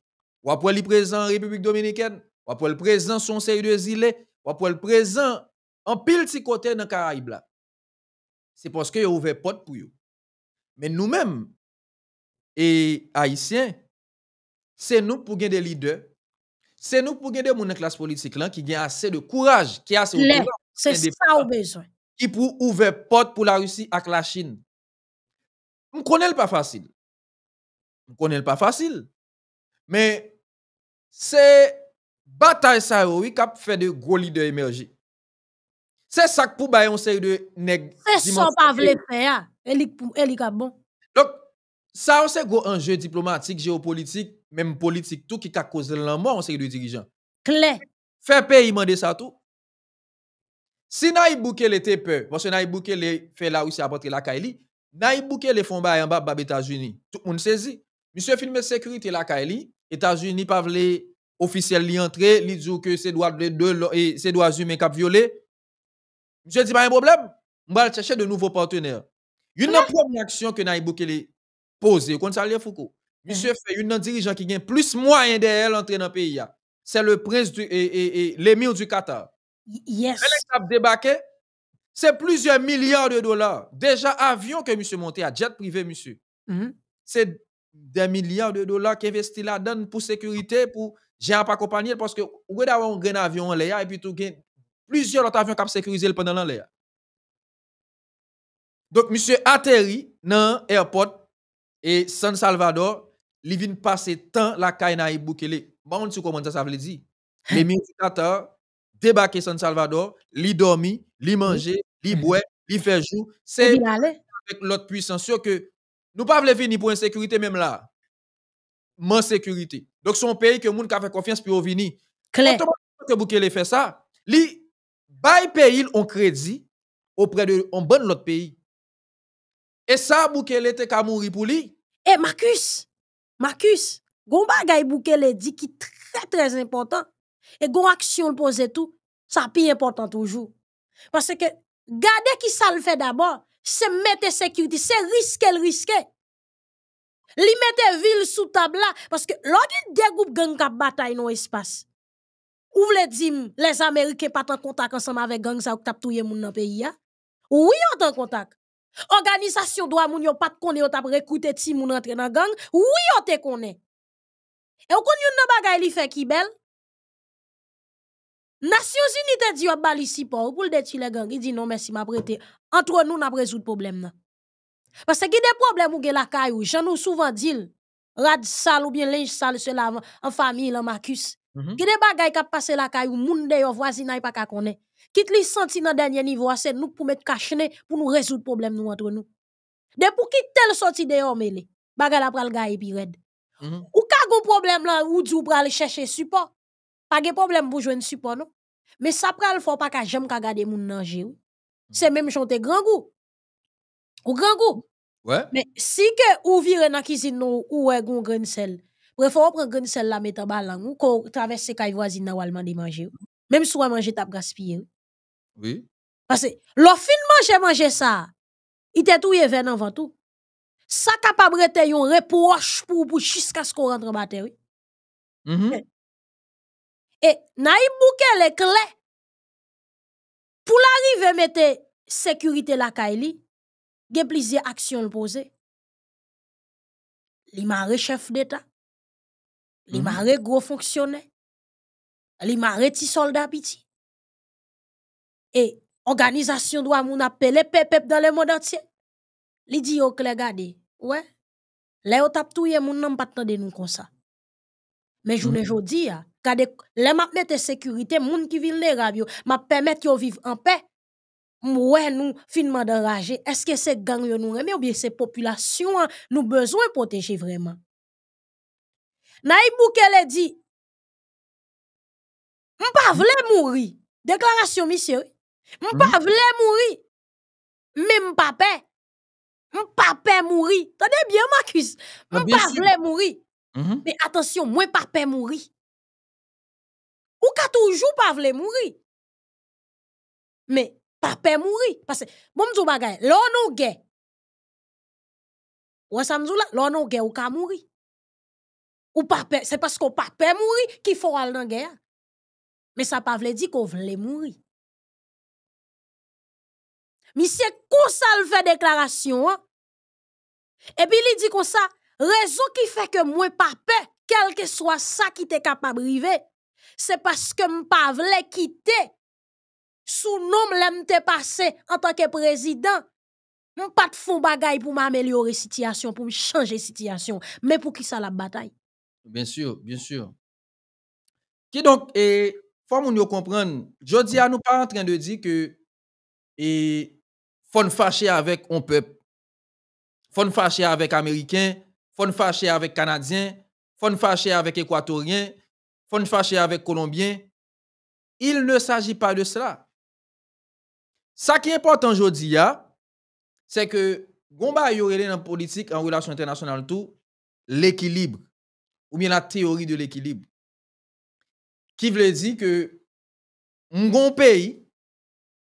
Wapwe li prezant Republik Dominikèn, wapwe li prezant son seri de zile, wapwe li prezant an pil ti kote nan Karaib la. Se poske yo ouve pot pou yo. Men nou men, e Haitien, se nou pou gen de lider, se nou pou gen de mounen klas politik lan, ki gen ase de kouraj, ki ase ou kouraj, ki pou ouve pot pou la Roussi ak la Chine. M konel pa fasil. M konel pa fasil. Men, se batay sa yo, wik ap fè de gwo lider emerji. Se sak pou bayon se yon de neg...
Se son pa vle fè Eli ka bon.
Lok, sa ou se go anje diplomatik, geopolitik, menm politik tou ki ka koze lanman ou se yon dirijan.
Kle.
Fè pe yi mande sa tou. Si na yi bouke le tepe, monsen na yi bouke le fè la ou se apotre la ka eli, na yi bouke le fon ba yon bab bab Etats-Unis. Tout moun sezi. Misyon filme sekurite la ka eli, Etats-Unis pa vle ofisyel li entre, li djou ke se doa zume kap viole. Misyon di pa yon problem, mbal chache de nouvo partener. Yon nan pwèm aksyon ke nan yi bouke li pose, yon kon sa liye fouko. Misye fè, yon nan dirijan ki gen plus mwayen de el entre nan peyi ya. Se le prens du, e l'emir du Qatar.
Yes.
Ap debake, se plouzyon milyar de dolar. Deja avyon ke misye monte a jet privé misye. Se de milyar de dolar ke investi la dan pou sekurite, pou jen ap akopanyel, poske ou gwe da wè yon gren avyon le ya, e pi tou gen plouzyon lot avyon kap sekurize l pendan lan le ya. Donk, misye ateri nan airport e San Salvador, li vin pase tan la kay na yi bouke li. Bon, on sait comment ça, ça veut dire. Les médicateurs débarquent San Salvador, li dormi, li manger, li
Mhm.
boire, li faire jour.
Et
C'est avec l'autre puissance sûr que nous pas voulons venir pour insécurité même là. Man sécurité. Donc son pays que moun ka fait confiance pour venir.
Clair.
Automatiquement que Boukele fait ça, li bay pays on crédit auprès de on bonne l'autre pays. Et ça Boukele te ka mourir pour lui.
Et Marcus, Marcus, gon bagay Boukele dit qui très très important. Et gon action pose tout, ça plus important toujours. Parce que gardez qui ça le fait d'abord, c'est mettre sécurité, c'est risquer le risquer. Li mette ville sous table là, parce que l'on des groupes gang bataille dans espace. Ou vle dim, les Américains pas en contact ensemble avec gang ça ou tap touye moun nan pays ya? Oui, on en contact. Organisation droit moun yo pat konne yo tap recruter ti moun rentre dans gang. Oui, on te connaît. Et on konn yon nan bagay li fait ki bel? Nations Unies te di yo bali support pour le déti les gang. Il dit non merci m'a prêté. Entre nous n'a résoudre problème nan. Parce que des problèmes ou gen la kayou, j'en nous souvent dit rad sale ou bien linge sale se lave en famille en Marcus.
Mhm.
Ki de bagay kap pase la kayou, moun de yo voisinay pa ka konen. Kit li senti nan dernier niveau, c'est nous pour mettre kachene pour nous résoudre problème nous entre nous. De pour ki tel sorti de yo mele, bagay la pral gaye pi red.
Mhm.
Ou ka gon problème là, ou di ou pral chercher support. Pas de problème pour joindre support non? Mais ça pral faut pas ka j'aime ka gade moun nanje ou. C'est même chante grand goût. Ou grand goût.
Ouais.
Mais si que ou vire dans cuisine nou ou ouais gon grain sel, préfère prendre grain sel la mettre en balang ou ko traverser kay voisine nan wal mande manger. ou. Même si ou manger tap ou.
Oui.
Parce que l'on fin manger manger ça, il te touye ven avant tout. Ça capable rete yon reproche pour pour jusqu'à ce qu'on rentre en batterie.
Mhm.
Et Naïb Boukele clé pour l'arriver mettre sécurité la Kaili, gen plusieurs actions poser. Li mare chef d'état. Li
Mhm.
mare gros fonctionnaire. Li mare ti soldat piti. Et organisation doit moun appeler pep dans le monde entier. Li di yo kle gade. Ouais. Là yo tap touye moun nan pat tande nou kon sa. Mais journée jodi ya, kade le map mette sécurité moun ki vulnérable yo, m'a permettre yo vivre en paix. Mouè nous finement d'enrager. Est-ce que c'est gang yo nous remet ou bien c'est population hein, nous besoin protéger vraiment? Naïb Boukele dit M'pa vle mourir. Déclaration monsieur. M'pa vle mourir. Mais m'pa paix. M'pa paix mourir. Tendez bien Marcus. M'pa
sûr.
vle mourir. Mais attention, pas paix mourir. Ou ka toujours pas vle mourir. Mais pas mourir parce que bon m'dou bagay, l'on nou gay. Ou ça la, l'on nou gay ou ka mourir. Ou pas c'est parce qu'on pas mourir qu'il faut aller dans guerre. Mais ça pas vle dire qu'on vle mourir. Monsieur le fait déclaration? Et puis il dit comme ça, raison qui fait que moi pas paix, quel que soit ça qui t'est capable river, c'est parce que m'pa vle quitter sous nom l'aime passé en tant que président. M'pas de fond bagay pour m'améliorer situation, pour me changer situation, mais pour qui ça la bataille?
Bien sûr, bien sûr. Donc, et, faut moun yo comprendre, jodi a nous pas en train de dire que, faut nous avec un peuple. Faut nous avec Américains, faut nous avec Canadiens, faut nous avec Équatoriens, faut nous avec Colombiens. Il ne s'agit pas de cela. Ça qui est important aujourd'hui, c'est que, Gomba yo rele dans la politique en relation internationale tout, l'équilibre ou bien la théorie de l'équilibre. Qui veut dire que un pays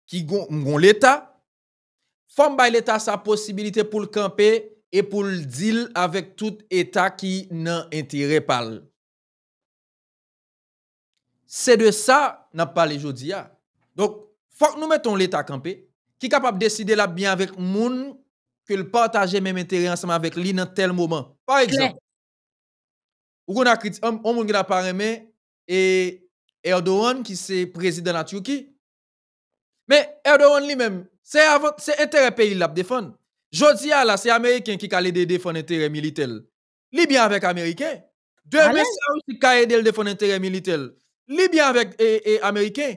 qui gon l'État, faut bay l'État sa possibilité pour le camper et pour le deal avec tout État qui n'a intérêt le. C'est de ça n'a parlé aujourd'hui. Donc, faut que nous mettons l'État campé, qui est capable de décider là bien avec moun que le partager même intérêt ensemble avec lui dans tel moment. Par exemple, ou qu'on a critiqué, on moun qui n'a pas et Erdogan qui c'est président de la Turquie. Mais Erdogan lui-même, c'est intérêt pays la défendre. Jodi a là, c'est américain qui calé de défendre intérêt militaire. Li bien avec américain. Demain, ça aussi, ka aide le défendre intérêt militaire. Li bien avec et, et américain.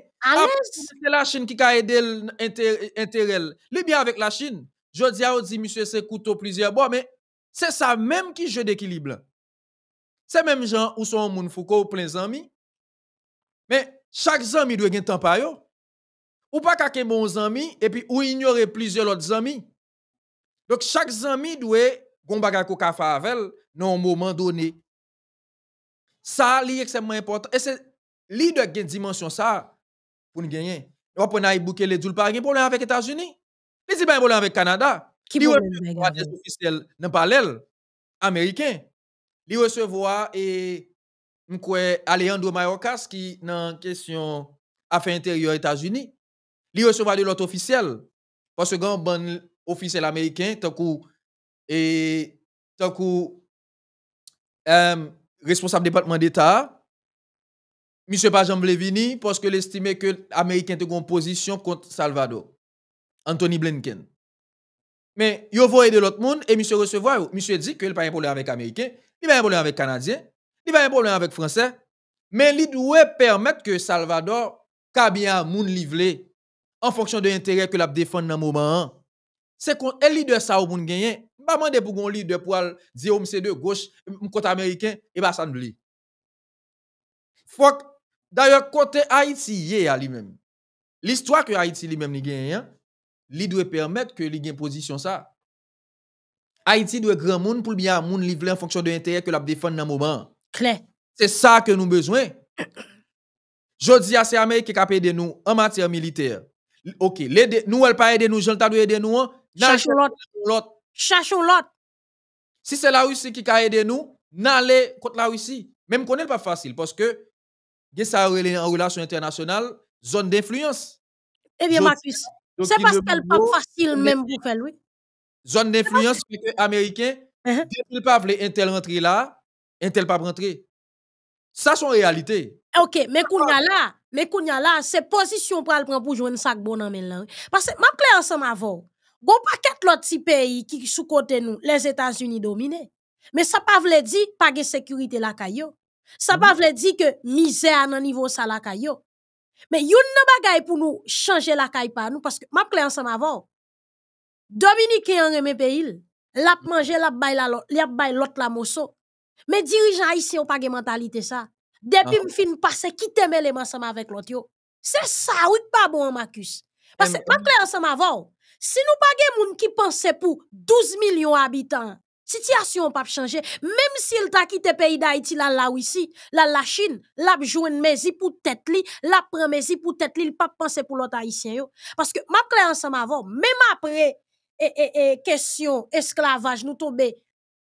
C'est la Chine qui a aidé l'intérêt. Li bien avec la Chine. Je dis à dit, monsieur, c'est couteau plusieurs bois, mais c'est ça même qui jeu d'équilibre. C'est même gens où sont moun Foucault plein amis. Mais chaque ami doit gagner temps par yo. Ou pas qu'un bon ami et puis ou ignorer plusieurs autres amis. Donc chaque ami doit gon bagay ko ka fa avec un moment donné. Ça li extrêmement important et c'est li doit gagner dimension ça pour nous gagner. On peut aller bouquer les doul pas gagner problème avec États-Unis. Les pas un problème avec Canada.
Qui
Li recevoir des officiels dans parallèle américain. Li recevoir et m'kwe Alejandro Mayorkas qui dans question affaires intérieures États-Unis. Li recevoir de l'autre officiel parce que grand bon officiel américain tant kou et euh, responsable département d'État Monsieur pas Jean vini parce que l'estimait que l'Américain te une position contre Salvador. Anthony Blinken. Mais yo voye de l'autre monde et monsieur recevoir, monsieur dit qu'il pas un problème avec Américain, il pas un problème avec Canadien, il pas un problème avec Français, mais il doit permettre que Salvador bien moun livré en fonction de l'intérêt que la défend dans moment. C'est qu'on un leader ça ou moun gagner. Pas demander pour un leader pour dire oh, monsieur de gauche, côté américain et bah ça ne li. Faut d'ailleurs côté Haïti yé à lui-même. L'histoire que Haïti lui-même li gagne, hein, li doit permettre que li gagne position ça. Haïti doit grand monde pour bien moun livrer en fonction de l'intérêt que la défend dans moment.
Claire.
C'est ça que nous avons besoin. *coughs* Je dis à ces Américains qui ont aidé nous en matière militaire. Ok, l'aider- nous, elle pas aider nous, je le aider nous. hein.
Cherchons l'autre.
l'autre.
Cherchons l'autre.
Si c'est la Russie qui a aidé nous, n'allez contre la Russie. Même qu'on n'est pas facile parce que ça en relation internationale, zone d'influence.
Eh bien, Marcus, c'est parce
le
qu'elle pas
boulot,
facile même pour faire, oui.
Zone d'influence fait que Américain,
Uh-huh.
depuis le pas voulait un tel rentrer là, un tel pas rentrer. Ça, c'est en réalité.
Ok, mais kounya là, mais kounya là, c'est position pour prendre pour jouer un sac bon en là. Parce que m'a clair ensemble avant. Gon paquet l'autre petit pays qui sous côté nous, les États-Unis dominés. Mais ça pas veut dire pas de sécurité la kayo. Ça pas veut dire que misère nan niveau ça la kayo. Mais yon nan bagay pour nous changer la caille par nous parce que m'a clair ensemble avant. Dominicain en remet pays, l'a manger la bay la l'autre la mosso. Mais dirigeants haïtiens ont pas de mentalité ça. Depuis
Ah.
me fin passer qui t'aime les ensemble avec l'autre. C'est ça oui pas bon Marcus. Parce que m'a clair ensemble avant. Si nous pas gen moun qui pense pour 12 millions d'habitants, situation pas changer même s'il t'a quitté pays d'Haïti là là ici, là la Chine, là joine mezi pour tête li, là prend mezi pour tête li, il pas penser pour l'autre haïtien. Parce que m'a clair ensemble avant, même après et, et, et question esclavage nous tomber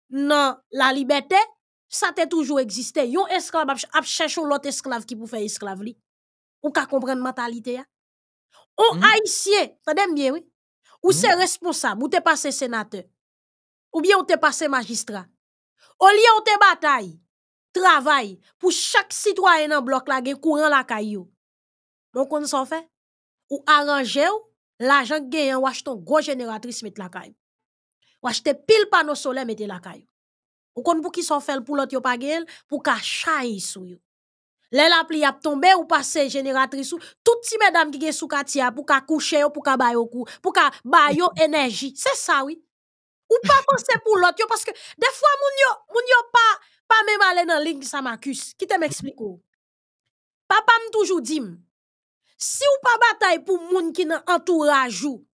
dans la liberté, sa te toujou egziste. Yon esklav ap, ap chèche ou lot esklav ki pou fè esklav li. Ou ka kompren mentalite ya. Ou
mm.
haisyen, sa dem bien, oui. Ou
mm.
se responsab, ou te pase senate. Ou bien ou te pase magistra. Ou li ou te batay, travay, pou chak sitwayen nan blok la gen kouran la kay yo. Don kon san fè? Ou aranje ou, la jan gen yon wach ton go jeneratris met la kay. Wach te pil pano sole met la kay yo. Ou kon pour qui s'en fait pour l'autre yo pa gen pour ka chay sou yo. Lè la pli ap tombe ou passe génératrice ou tout ti mesdames qui gen sou katia pour ka coucher yo, pour ka bay yo kou, pour ka bay yo *laughs* énergie. C'est ça oui. Ou pas penser pour l'autre yo parce que des fois moun yo moun yo pas pas même aller dans ligne ça m'accuse. Qui te m'explique ou? Papa m toujours dit m, si ou pas bataille pour moun qui nan entourage ou,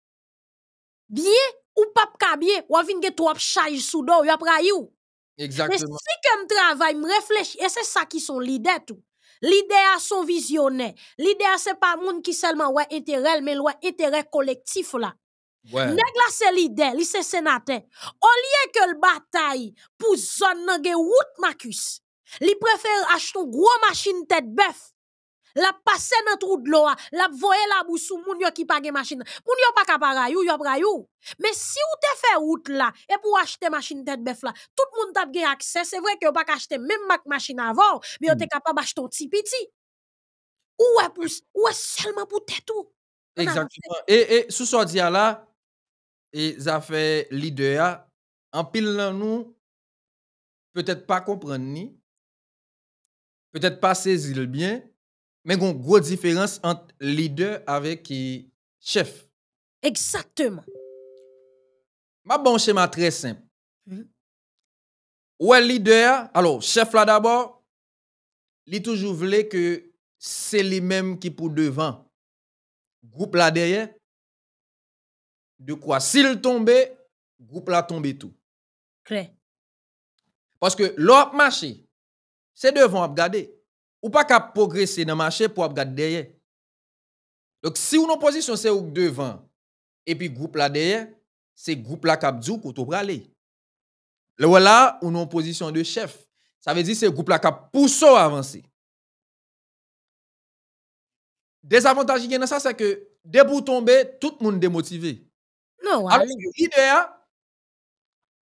bien ou pas ka bien, ou vin gen trop charge sou do, yo ap ray ou. Mais
Exactement.
si que me travaille, me réfléchis, et c'est ça qui sont leaders tout. Leader sont visionnaires. Leader c'est pas moun qui seulement ouais intérêt, mais ouais intérêt collectif là.
Ouais.
Nèg la c'est leader, li c'est sénateur. Au lieu que le bataille pour zone nan route Marcus, li préfère acheter une gros machine tête bœuf. La passe dans trou de l'eau, la voye la bouche sou moun yo qui pa gen machine. Moun yo pa kaparayou, yo prayou. Mais si ou te fait route là, et pour acheter machine tête bœuf là, tout le monde t'a gen accès. C'est vrai que yo pas ka acheter même mak machine avant, mais
Mm.
te capable acheter un petit petit. Ou est plus, ou est seulement pour tête ou. On avance.
Exactement. Et, et sous ce dia là, et ça fait leader, en pile nan nous, peut-être pas comprendre ni, peut-être pas saisi le bien, mais il y a une grosse différence entre leader avec chef.
Exactement.
Ma bon schéma très simple.
Mhm.
Ouais, leader, alors, chef là d'abord, il toujours voulu que c'est lui-même qui pour devant. Groupe là derrière. De quoi? S'il tombait, groupe là tombe tout.
Clair.
Parce que l'autre marché, c'est devant à regarder. Ou pas qu'à progresser dans le marché pour regarder derrière. Donc, si une opposition c'est devant, et puis groupe là derrière, c'est groupe là qui a dit pour tout aller. Là, voilà, on en position de chef. Ça veut dire c'est groupe là qui a poussé à avancer. Désavantage qui dans ça, c'est que dès pour tomber, tout le monde est démotivé.
Non,
Alors, l'idée,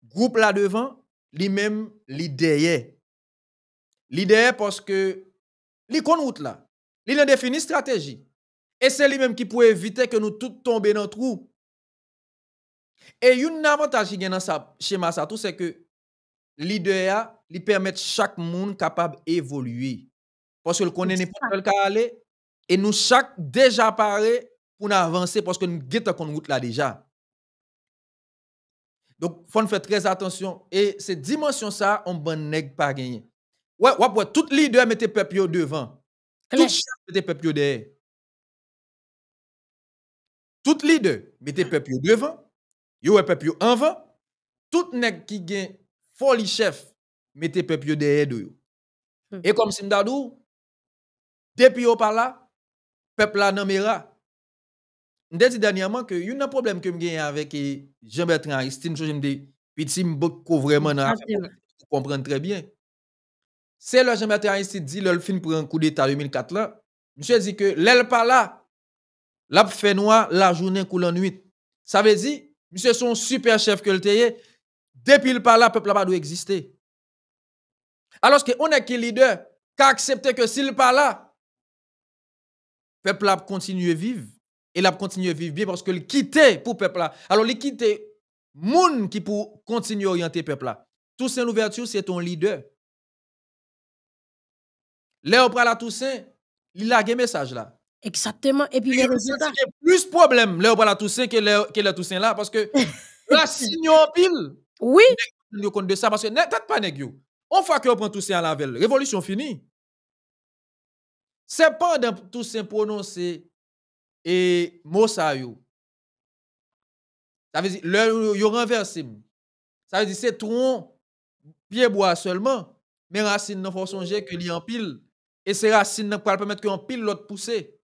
groupe là devant, lui-même, l'idée. L'idée parce que, li kon route là, il a défini stratégie. Et c'est lui-même qui peut éviter que nous tous tombions dans le trou. Et un avantage qui est dans ça, schéma ça tout, c'est que l'idée, lui permet chaque monde capable d'évoluer. Parce que le connaît n'importe quel cas aller, et nous chaque déjà paré pour nous avancer parce que nous qu'on route là déjà. Donc, faut nous faire très attention. Et cette dimension ça, on bon nèg pas gagner. Ouais, ouais, ouais, tout leader mettez peuple devant. Tout chef mettez peuple derrière. Tout leader mettez peuple devant. Yo ouais peuple en avant. Tout nèg qui gen folie chef mettez peuple derrière de yo.
Hmm.
Et comme si m'dadou, depuis yo par là, peuple là nan mera. M'de dit dernièrement que yon nan problème que m'gagne avec Jean-Bertrand Aristide, je me dis petit m'boko vraiment nan pour comprendre très bien. C'est le Jean-Bertrand Aristide dit le fin pour un coup d'état 2004 là. Monsieur dit que l'aile pas là, l'a fait noir la journée coule en nuit. Ça veut dire monsieur son super chef que le teye, depuis le pas là peuple là pas doit exister. Alors que on est qui leader qui accepté que s'il pas là peuple là continuer vivre et l'a continuer vivre bien parce que le quitter pour peuple là. Alors il quitter moun qui pour continuer orienter peuple là. Toussaint Louverture c'est ton leader. Léo Prala Toussaint, il a un message là.
Exactement. Et puis les
Il y a
résultats.
plus de problème Léo Prala Toussaint que Léo, que Léo Toussaint là parce que *laughs* la signe en pile.
Oui,
Nous compte de ça parce que ne tête pas nèg yo. On fois que on prend Toussaint à la veille, révolution finie. C'est pendant Toussaint prononcé et mot ça yo. Ça veut dire le yo renversé. Ça veut dire c'est tronc pied bois seulement, mais racine nan faut songer que li en pile et ces racines nan pour permettre que en pile l'autre pousser.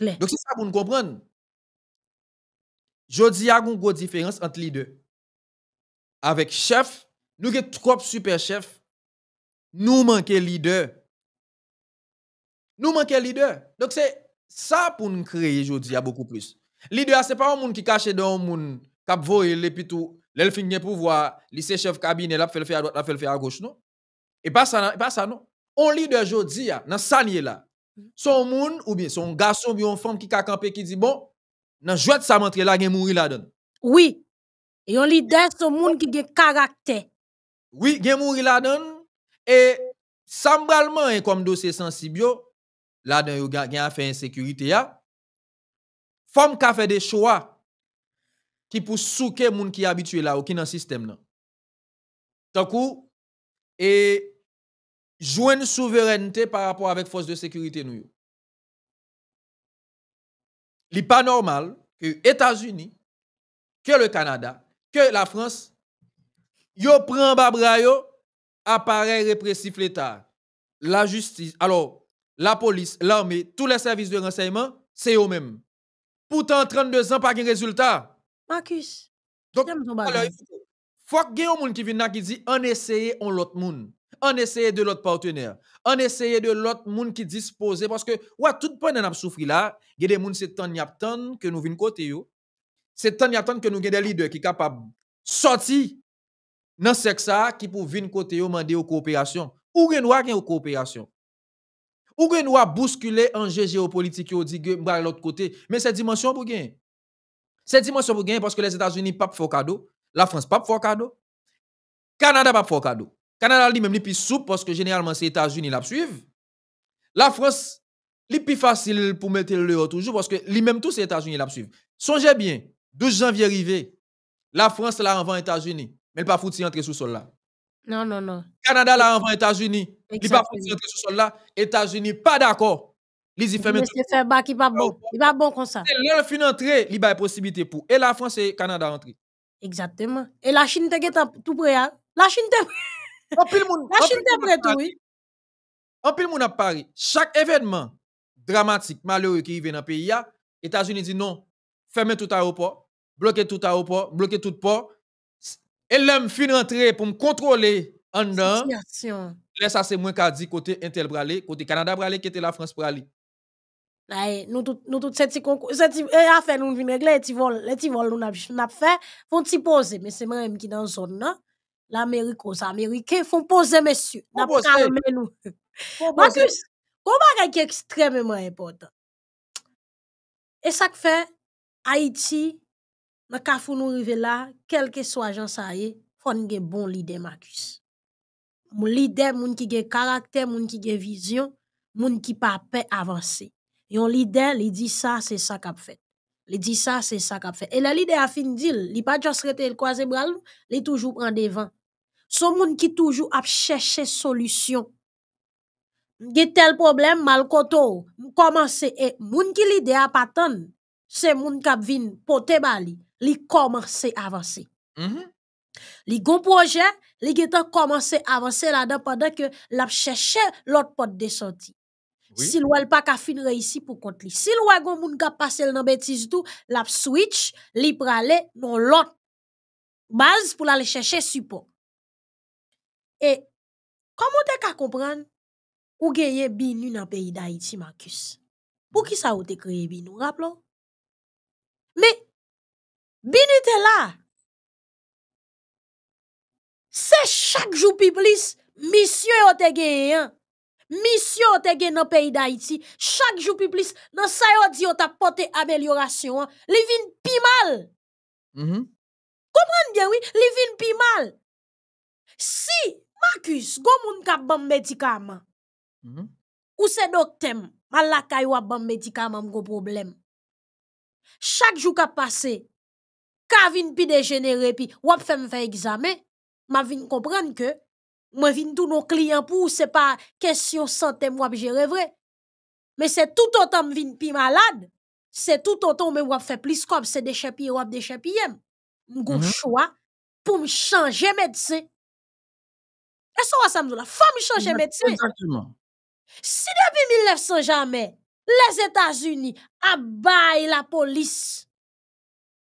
Donc c'est ça pour nous comprendre. Jodi y a une grosse différence entre les deux. Avec chef, nous avons trop super chef. Nous manquons leader. Nous manquons leader. Donc c'est ça pour nous créer jodi a beaucoup plus. Leader c'est pas un monde qui cache dans un monde qui voye et puis tout, l'el fin gen pouvoir, c'est chef cabinet, la fait le faire à droite, la fait le faire à gauche non? Et pas ça pas ça non? on li de jodi ya, nan sanye la, mm. son moun ou bien son gason ou bien yon fom ki kakampe ki di bon, nan jwet sa mantre la gen mouri la don.
Oui, yon li de son moun ki gen karakter.
Oui, gen mouri la don, e sambralman yon e kom dosye sensibyo, la don yon gen a fe insekurite ya, fom ka fe de chowa, ki pou souke moun ki abitue la ou ki nan sistem nan. Takou, e... joindre souveraineté par rapport avec force de sécurité nou yo. Li pas normal que États-Unis, que le Canada, que la France, yo prend babra yo, appareil répressif l'État, la justice, alors la police, l'armée, tous les services de renseignement, c'est eux-mêmes. Pourtant, 32 ans, pas de résultat.
Marcus.
Donc, alors, il faut faut que un monde qui vient là qui dit on essaye on l'autre monde. On essaye de l'autre partenaire. On essaye de l'autre monde qui dispose parce que ouais tout point n'a souffri là, il y a des monde c'est temps y attend que nous vinn côté. C'est temps y attend que nous gen des leaders qui capable sortir dans sexe ça qui pour venir côté yo demander coopération. Ou gen droit gen coopération. Ou gen droit bousculer enjeu géopolitique yo dit que l'autre côté, mais cette dimension pour gain. Cette dimension pour gagner parce que les États-Unis pas font cadeau, la France pas font cadeau, Canada pas cadeau. Canada lui-même, li plus souple parce que généralement, c'est États-Unis la suivent. La France, li plus facile pour mettre le toujours parce que lui-même, tout, c'est États-Unis la suivent. Songez bien, 12 janvier arrivé, la France l'a avant États-Unis, mais elle pas foutu entrer sous sol là.
Non, non, non.
Canada l'a avant États-Unis, il pas foutu entrer sous sol là. États-Unis, pas d'accord. Ils y fait
Mais c'est fait bas qui pas bon. Il pas bon comme ça.
Là, le fin entrer, il y a possibilité pour. Et la France et Canada entrer.
Exactement. Et la Chine te tout prêt. hein? La Chine te
En pile moun,
te
moun ap pari.
oui.
En pile moun ap pari. Chaque événement dramatique, malheureux qui arrive dans le pays, ya, États-Unis dit non, fermez tout aéroport, bloquez tout aéroport, bloquez tout port. Et l'homme fin rentrer pour me contrôler en dedans.
Situation.
Là, ça c'est moins qu'a dit côté Intel bralé, côté Canada bralé, côté la France bralé.
Ay, nous tout nous tout cette concours cette eh, affaire nous vinn régler ti vol les ti vol nous n'a n'a fait font ti poser mais c'est même qui dans zone là l'Amérique aux Américains font poser monsieur n'a calmer nous. Marcus comment qui est extrêmement important. Et ça que fait Haïti dans kafou nous rive là quel que soit y est faut gen bon leader Marcus. Mon leader moun qui gen caractère moun qui gen vision moun qui pas peur avancer Yon leader, li dit ça, c'est ça qu'a fait. Li dit ça, c'est ça qu'a fait. Et le leader a fin dit, li pas juste rete le croiser bras, li toujours prend devant. Son moun ki toujou ap chèche solusyon. Ge tel problem mal koto, m komanse e moun ki li de ap atan, se moun kap vin pote bali, li komanse avanse.
Mm -hmm.
Li gon proje, li ge tan komanse avanse la da padan ke lap chèche lot pot de soti.
Oui.
Sil wèl pa ka fin reisi pou kont li. Sil wè goun moun kap pase l nan betis dou, lap switch, li prale non lot baz pou la le chèche support. E, komon te ka kompran ou genye binu nan peyi da iti, Marcus? Pou ki sa ou te kreye binu, rap lo? Me, binu te la. Se chak jou pi plis, misyon yo te genyen. Misyon te gen nan peyi d'Haïti, chak jou pi plis, nan sa yo di yo ta pote ameliorasyon, li vin pi mal.
Mm
-hmm. Komprende bien, oui, li vin pi mal. Si Marcus gon moun kap ban médicament
Mhm.
ou se doktem, mal la kay wap ban médicament mgo problème. Chaque jour kap passe, ka vin pi dégénéré pi wap fèm fè examen, ma vin comprendre que moi vin clients pour c'est pas question santé moi gérer vrai. Mais c'est tout autant m vin pi malade, c'est tout autant me wap plus comme c'est des chapiers wap. M'gon
Mhm.
choix pour me changer médecin. Est-ce que ça me dit la femme changer médecin?
Exactement.
Si depuis 1900 jamais, les États-Unis abaye la police,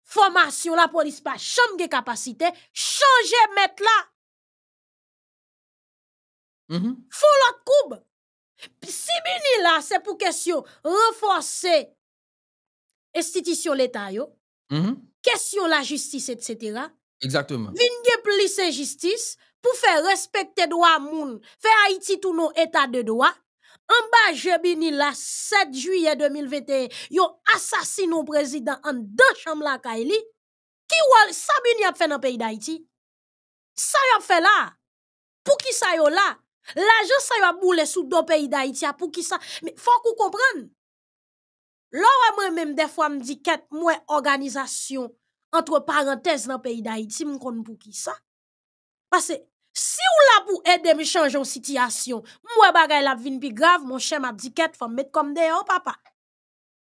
formation la police pas chambre de capacité, changer mettre là,
Mhm.
font l'autre coupe. Si bini là, c'est pour question renforcer institution l'État yo,
Mhm.
question la justice, etc.
Exactement.
vin gen plus justice pour faire respecter droit moun, faire Haïti tout non état de droit. En bas, je bini la 7 juillet 2021, yo assassiné président en deux chambres la Kaili. Qui wal sa a fait dans le pays d'Haïti? Ça y a fait là. Pour qui ça yo là? L'argent ça y a boule sous deux pays d'Haïti, pour qui ça? Mais faut qu'on comprenne. Là, moi même des fois me dit qu'être moi organisation entre parenthèses dans le pays d'Haïti, me konn pour qui ça? Si ou la pou ede mi chanj ou sityasyon, mwen bagay la vin pi grav, mwen chen ma diket fòm met kom de yo, papa.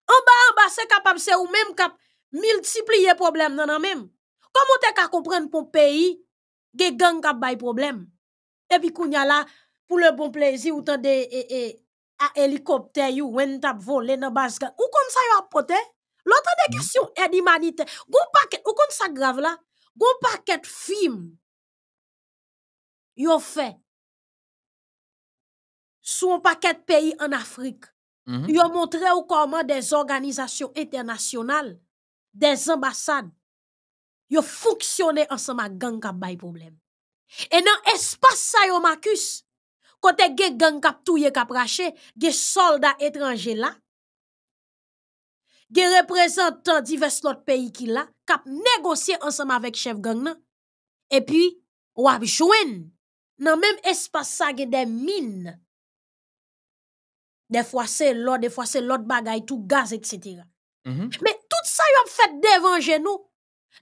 An ba an ba se kapab se ou mèm kap multipliye problem nan an mèm. Koman te ka kompren pou peyi, ge gang kap bay problem. Epi kounya la, pou le bon plezi ou tan de e, e, a helikopter yu, wen tap vole nan basgan. Ou kon sa yo apote? Lontan de mm. kesyon edi manite. Gon paket, ou kon sa grav la? Gon paket film. Yo fait sous un paquet de pays en Afrique.
Mhm.
Yo montré ou comment des organisations internationales, des ambassades, yo fonctionné ensemble avec gang kap bay problème. Et dans espace ça yo Marcus, côté ge gang kap touye kap rache, ge soldats étrangers là, ge représentants divers l'autre pays qui là, kap négocier ensemble avec chef gang nan. Et puis, wap jouen nan menm espas sa gen de min. Fwa se lot, fwa se lot bagay, tout gaz, etc.
Mhm.
Men tout sa yo ap fet devan genou.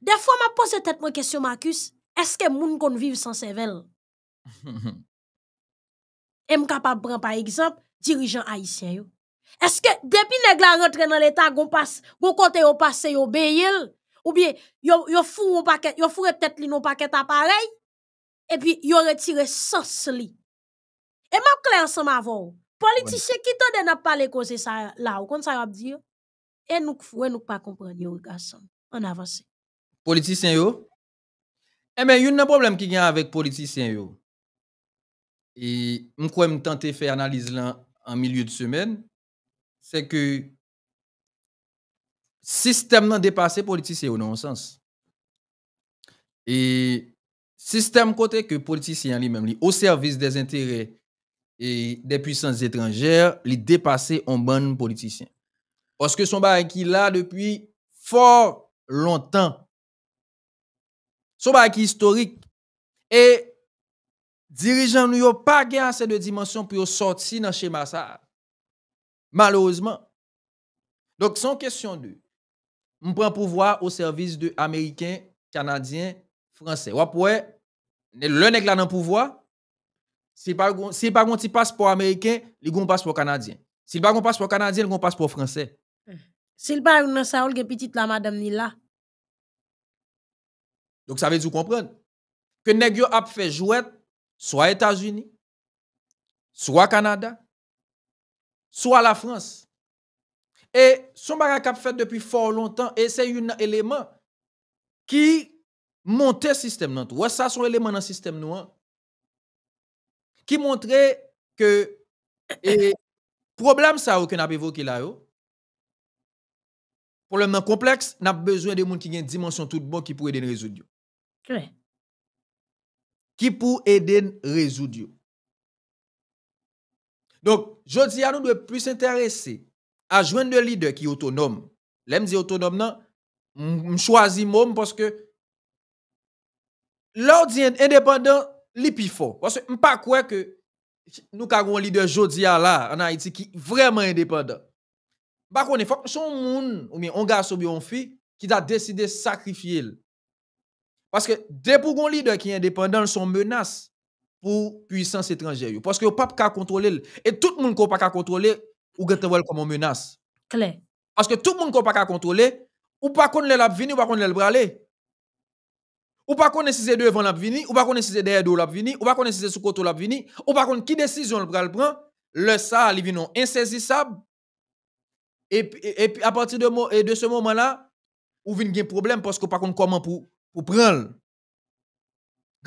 De fwa ma pose tet mwen kesyon Marcus, eske moun kon vive san sevel? *laughs* E m kapab pran par eksemp, dirijan Haitien yo. Eske depi neg la rentre nan l'Etat, gon gon kote yo pase yo beyel, ou bien yo, yo fure tet li non paket aparey, e pi yo retire sens li. E map kle ansan ma avon, politisye ki to den ap pale kose sa la, ou kon sa yo ap di yo, e nouk fou, e nouk pa kompren yo gason, an avanse.
Politisyen yo? E men, yon nan problem ki gen avèk politisyen yo. E m kwen m tante fè analize lan an milieu de semen, se ke sistem nan depase politisyen yo nan an sens. E ke politisyen li menm li, o servis des intere e de puissance etranjère, li depase an ban politisyen. Oske son ba ki la depi for lontan. Son ba ki historik. E dirijan nou yo pa gen ase de dimensyon pou yo sorti nan chema sa. Malouzman. Dok son kesyon de, m pren pouvoi ou servis de Ameriken, Kanadyen, Fransè. Wap wè, le nek la nan pouvoi, si pa gon ti paspor Ameriken, li gon paspor Kanadyen. Si pa gon paspor Kanadyen, li gon paspor Fransè.
Sil pa yon nan sa oul gen pitit la madam ni la.
Donk sa ve di ou kompren. Ke neg yo ap fe jwet, swa Etats-Unis, swa Kanada, swa la Frans. E son baga kap fet depi for lontan, e se yon eleman ki monte sistem nan tou. Wè sa son eleman nan sistem nou an. Ki montre ke e problem sa ou ke nap evoke la yo. Problem nan kompleks, nap bezwen de moun ki gen dimensyon tout bon ki pou eden rezoud yo.
Kwe?
Ki pou eden rezoud yo. Donk, jodi anou dwe plus interese a jwen de lider ki otonom. Lem di otonom nan, m chwazi mom di independant li pi fo. Poske m pa kwe ke nou kagoun lider jodi a la anayiti ki vreman independant. Bako ne fok son moun ou mi onga sobi on fi ki da deside sakrifye el. Paske depou gon lider ki independant son menas pou puissance etranjè yo. Paske yo pap ka kontrole el. Et tout moun ko pa ka kontrole ou gete wel komon menas.
Kle?
Paske tout moun ko pa ka kontrole ou pa kon lè lap vini ou pa kon lè l'brale. Ou pa kon nesize devan lap vini ou pa kon nesize deyè do lap vini ou pa kon nesize soukoto lap vini ou pa kon ki desisyon l'bral pran le sa li vinon insezisab E pi a pati de se moman la, ou vin gen problem paske pa kon koman pou pran l.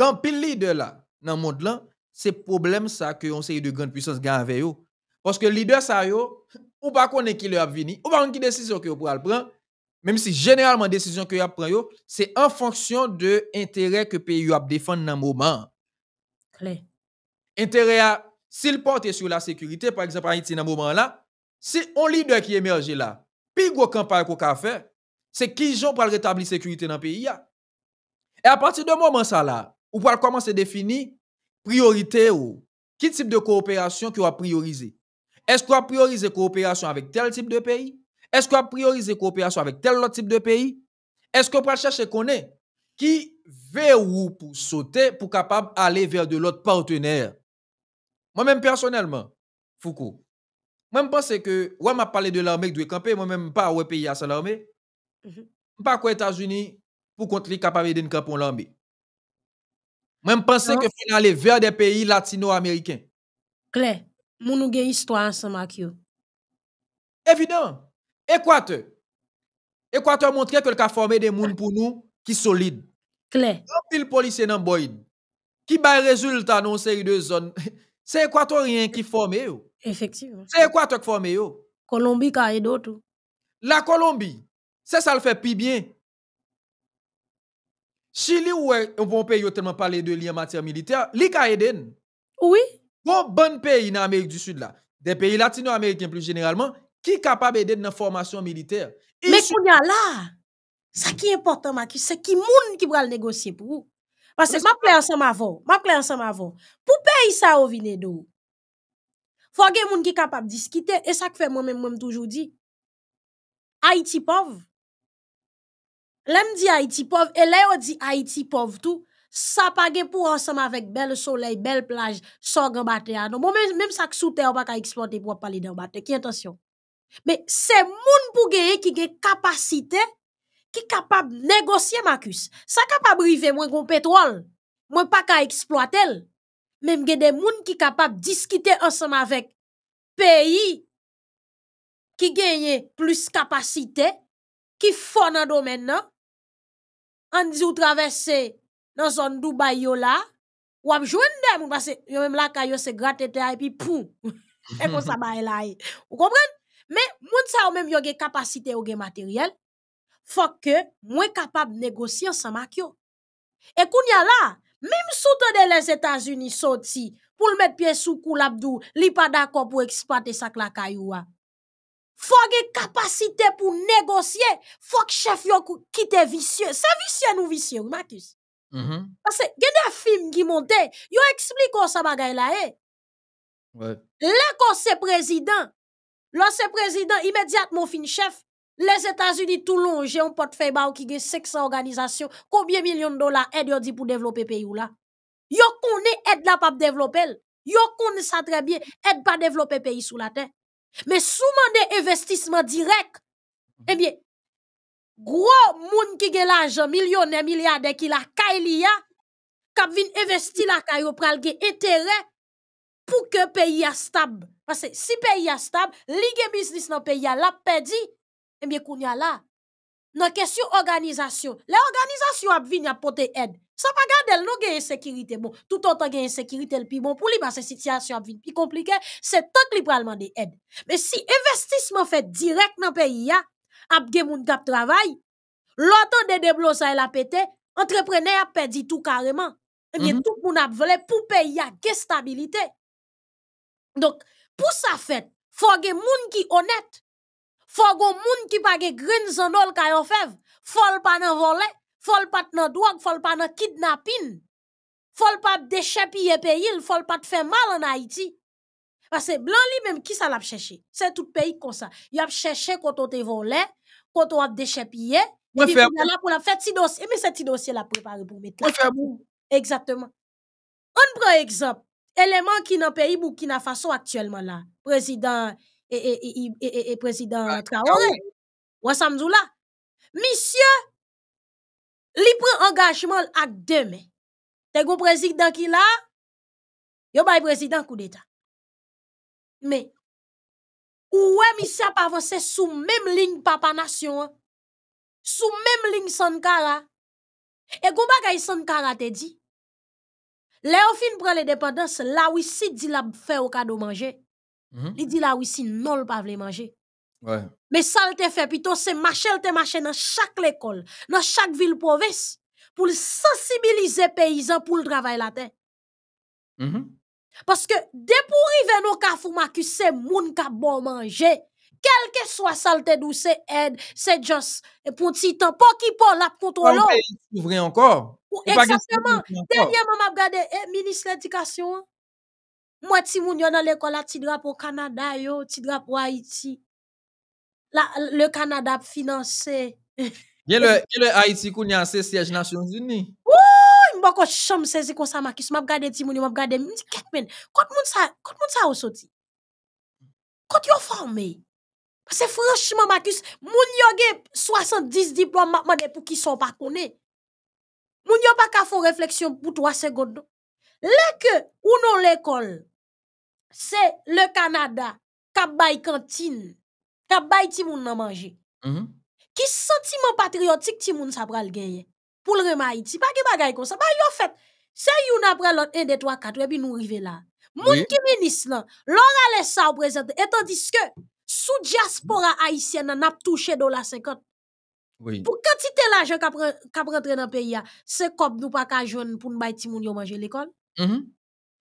Gan pil li de la nan mond lan, se problem sa ke yon se yi de gran puissance gan ave yo. Paske li de sa yo, ou pa konen ki le vini, ou pa konen ki desisyon ki yo pral menm si ki yo ap pran yo, se an fonksyon de interè ke pe yo ap defan nan moman.
Kle?
Interè a, si l porte sou la sekurite, par exemple, an iti nan moman la, Si on lider ki emerje la, pi gwo kampay ko ka fe, se ki jon pral retabli sekurite nan peyi ya? E a pati de mouman sa la, ou pral koman se defini priorite ou, ki tip de kooperasyon ki wap priorize? Esk wap priorize kooperasyon avik tel tip de peyi? Esk wap priorize kooperasyon avik tel lot tip de peyi? Esk wap pral chache konen ki ve ou pou sote pou kapab ale ver de lot partener? Mwen men personelman, Foukou, Mwen mpense ke, wè m ap pale de k dwe kampe, mwen mwen mpa wè peyi a sa l'armè. Mpa kwa Etats-Unis pou kont li kapave den kapon l'armè. Mwen mpense ke fè nan le ver de peyi latino-ameriken.
Kle, moun nou gen histwa ansan mak yo.
Ekwate. Ekwate montre ke l ka forme de moun pou nou ki solide.
Kle.
Anpil polisye nan boyd. Ki bay rezultat non seri de zon. Se *laughs* ekwate rien ki forme yo.
Efektivman.
Se kwa tok fome yo?
Kolombi ka e do tou.
La Kolombi, se sa l fe pi bien. Chili ou ou bon yo telman pale de li en mater militer, li ka eden.
Oui.
Bon bon peyi nan Amerik du Sud la, de peyi latino-amerikien plus generalman, Ki kapab edèd nan formasyon militer?
Mè sou... koun ya la, sa ki important ma ki, se ki moun ki pral negosye pou ou. Pase ma ple ansam avon, ma ple ansam avon. Pou peyi sa ou vine do ou? Fwa gen moun ki kapab diskite, e sa k fe mwen mwen mwen toujou di. Haiti pov. Lem di Haiti pov, e le yo di Haiti pov tou, sa pa gen pou ansam avek bel soley, bel plaj, so gen bate anon. Mwen mwen mwen sa k soute ou baka eksplote pou wap pale den bate. Ki intasyon? Me se moun pou geye ki ge kapasite ki kapab negosye Makus. Sa kapab rive mwen kon petrol, mwen pa ka eksploate l. Mem gen de moun ki kapab diskite ansam avek peyi ki genye plus kapasite, ki fon nan domen nan, an di ou travesse nan zon Dubai yo la, wap jwen dem, ou basse yo mem la ka yo se gratete ay pi pou, *laughs* e kon sa bay la ay. Ou kompren? Mais moun sa ou même yo gen capacité ou gen matériel, faut que moi capable négocier ensemble yo. Et kounya là, même sous de les États-Unis sorti pour le mettre pied sous cou l'abdou, li pas d'accord pour exploiter ça la cailloua. Faut capacité pour négocier, faut que chef yo kou- quitte vicieux. C'est vicieux nous vicieux, Marcus.
Mhm.
Parce que gen des films qui montent, yo explique comment ça bagay.
Ouais.
Là quand c'est président, lorsque président immédiatement fin chef, les États-Unis tout long, j'ai un portefeuille qui gen 500 organisations, combien millions de dollars aide dit pour développer pays là? Yo connaît aide là pas développer. Yo connaît ça très bien, aide pas développer pays sous la terre. Mais sous des investissement direct, eh bien, gros moun qui gen l'argent, millionnaire, milliardaire qui la kailia, kap vin investi la kay yo pral gen intérêt pour que pays a stable. Parce que si pays a stable, li gen business dans pays a la perdi, eh bien kounya là. Nan question organisation, les organisations ap vin a pote aide. Ça pas gade nou gen insécurité bon. Tout autant gen insécurité le pi bon pour li parce que situation ap vin pi compliqué, c'est tant que li pral demander aide. Mais si investissement fait direct dans pays a, ap gen moun kap travail, l'autant de déblosa la pété, entrepreneur a perdu tout carrément. Eh bien,
Mhm.
tout moun ap vle pour payer a gen stabilité. Donk, pou sa fet, fò ge moun ki onet, fò go moun ki pa ge gren zanol kayo fev, fò l pa nan vole, fò l pat nan dwag, fò l pa nan kidnapin, fò l pat dechepi ye peyil, fò l pat fe mal an Haiti. Pase blan li menm ki sa l ap chèche. Se tout peyi kon sa. Y ap chèche koto te vole,
koto
ap dechepi
ye,
Mwen fè moun. Mwen fè moun. Fè ti dosye. Mwen fè ti dosye la prepare pou mette la.
Mwen fè moun.
Exactement. On pren exemple. eleman ki nan peyi Boukina Faso aktuelman la, prezident e, e, e, e
prezident
Traoré, Wassam Zoula, misye, li pren engajman ak deme. Te go prezident ki la, yo bay prezident kou d'Etat. Me, ouwe misye ap avanse sou mem ling papa nasyon, sou mem ling Sankara, e go bagay Sankara te di, Au fin prend l'indépendance, là où ici dit la fait au cadeau manger.
Mhm.
Il dit là où ici non le pas vle manger.
Ouais.
Mais ça le te fait plutôt c'est marcher le te marcher dans chaque école, dans chaque ville province pour le sensibiliser paysans pour le travail la terre.
Mhm.
Parce que dès pour arriver nos Marcus, c'est moun ka bon manger. kelke swa salte dou se ed, se jos, pou ti tan, pou ki pou la
kontrolo.
Ou pe
souvre ankor.
Ou eksapteman, denyèman map gade, e, minis l'edikasyon, mwen ti moun yo nan l'ekola, ti drapo Kanada yo, ti drapo Haiti, la, le Kanada finanse.
Ye le, *laughs* le Haiti koun yanse siyej Nasyon Zuni. Wou!
Mwen kon chanm sezi kon sa makis, mwen ap gade ti moun yo, mwen ap gade, mwen di ket men, kote moun sa, kote moun sa ou soti? Kote yo forme? Que franchement, Marcus, moun yo ge 70 diplômes, m'a demandé pour qui sont pas connaît. Moun yo pas ka fon réflexion pour 3 secondes. non. Là que, ou non l'école, c'est le Canada, kap bay cantine, kap bay ti moun nan manger.
Mhm.
Ki sentiment patriotique ti moun sa pral genye? Pour le rem Haïti, pa ki bagay kon sa, ba yo fait, se yon apre lot 1, 2, 3, 4, et puis nous rive là. Moun
Oui.
ki ministre lan, lor ale sa ou présente, et tandis sou diaspora haisyen nan ap touche dola 50.
Oui.
Pou kantite la jen kap, kap rentre nan peyi ya, se kop nou pa ka joun pou nou bay timoun yo manje
l'ekol.
Eh mm -hmm.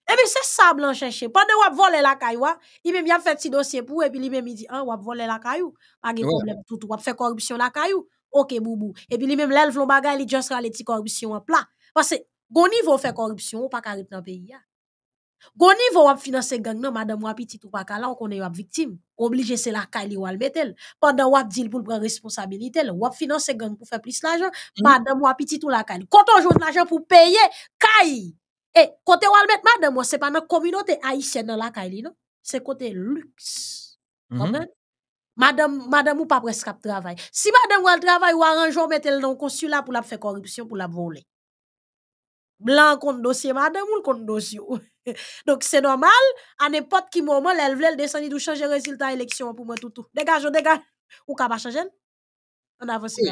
Ebe se sa blan chèche. Pande wap vole la kaywa, i mèm yap fèt si dosye pou, epi li mèm i di, an wap vole la kayou, agè
ouais.
problem toutou, wap fè korupsyon la kayou, ok boubou. Epi li mèm lèl vlon bagay li jons rale ti korupsyon an pla. Pase, goni vò fè korupsyon, ou pa karit nan peyi ya. Gon niveau wap financer gang nan, madame wap petit ou pas kala, ou konnen wap victime. Obligé c'est la kali wal metel. Pendant wap dit pour prendre responsabilité, l, wap financer gang pour faire plus l'argent,
Mhm.
madame wap ou la kali. Quand on joue de l'argent pour payer, kay. Et côté wal met madame, pas dans communauté haïtienne dans la kali, non? C'est côté luxe. Comprendre? Madame, madame ou pas presque kap travail. Si madame ou al travail ou arrange ou mette dans consulat pour la faire corruption, pour la voler. Blanc contre dossier madame ou contre dossier. *laughs* Donc c'est normal, à n'importe qui moment, elle veut descendre ou changer résultat élection pour moi tout tout. Dégage, dégage. Ou ka pas changer? On avance,
Oui.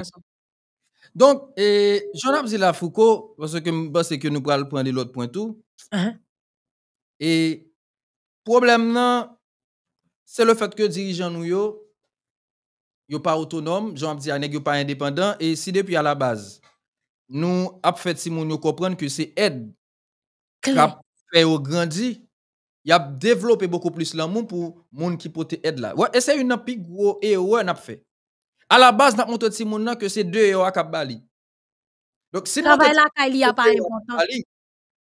Donc, et, Jean la Foucault, parce que je pense que nous pourrons prendre l'autre point tout.
Hein?
Et problème nan, c'est le fait que dirigeants nous yo, yo pas autonome, Jean dit nèg yo pas indépendant et si depuis à la base nous a fait si comprendre que c'est aide qui a fait au grandi, y a développé beaucoup plus l'amour pour moun qui pote aide là. Ouais, et c'est une plus gros erreur n'a fait. À la base n'a montré si nan que c'est deux erreurs à bali. Donc si nous
Travail la kay li a pas important.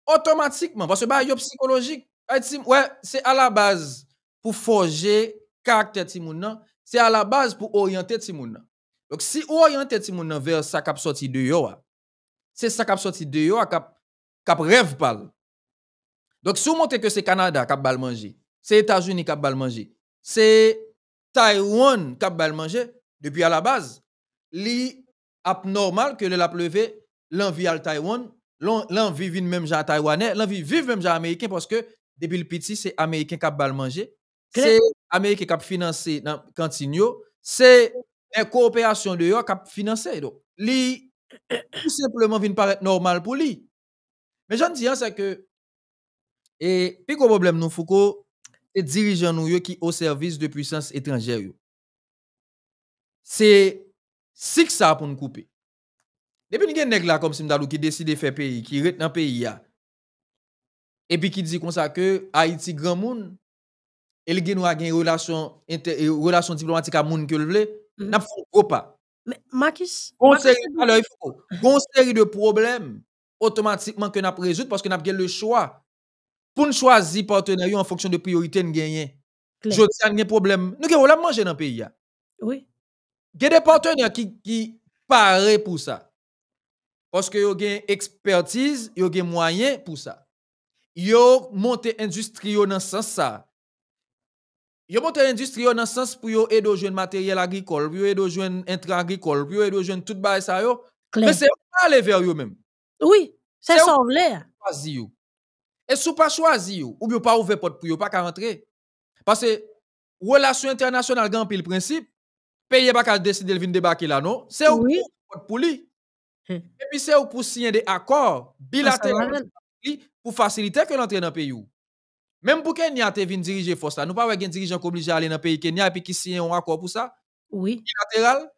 Automatiquement, parce que bah, psychologique, ti- ouais, c'est à la base pour forger caractère nan, c'est à la base pour orienter nan. Donc si orienter nan vers ça kap sorti de yo, c'est ça kap sorti de yo a, kap, kap rêve pal. Donc si vous montrez que c'est Canada kap bal manger, c'est États-Unis kap bal manger, c'est Taïwan kap bal manger, depuis à la base, li ap normal que le la pleuvé, l'envie à Taïwan, l'en- l'envie vin même genre taïwanais, l'envie vive même genre américain parce que depuis le petit, c'est américain qui a bal manger, c'est américain qui a financé dans cantine yo, c'est une coopération de yo qui a financé. Donc, li tout simplement vin paraître normal pour lui. Mais j'en dis, c'est que, et puis gros problème, nous, Foucault, c'est dirigeants nous, qui au service de puissances étrangères. C'est six ça pour nous couper. Depuis nous avons là comme Simdalou qui décide de faire pays, qui reste dans le pays, et puis qui dit comme ça que Haïti grand monde, et nous a gen relation, relation diplomatique à moun que le vle,
voulez,
n'a pas gros pas.
Mais Marcus,
Gon il faut gon série de problèmes automatiquement que n'a résoudre parce que n'a gen le choix pour nous choisir partenaire en fonction de priorité nous gagner. Je tiens gen problème. Nous gen problème manger dans pays ya.
Oui.
Il y a des partenaires qui, qui pour ça. Parce que yo gen expertise, yo gen moyen pour ça. Yo monte industrie yo dans ce sens ça. Yo monte industri yo nan sens pou yo edo jwen materyel agrikol, pou yo edo jwen intra agrikol, pou yo edo jwen tout bay sa yo.
Men
se yo pa ale ver yo men.
Oui, se
son
vle. Se yo
pa chwazi yo. E sou pa chwazi yo, ou yo pa ouve pot pou yo pa ka rentre. Pase, relasyon internasyonal gan pi l prinsip, peye baka deside l vin debake la non, se yo
oui.
pot pou li.
Hmm.
E pi se yo pou siyen de
akor
bilateral pou fasilite ke l entre nan pe yo. Même pour Kenya te vin diriger force là, nous pas un dirigeant obligé à aller dans le pays Kenya et puis qui signe un accord pour ça
Oui.
bilatéral.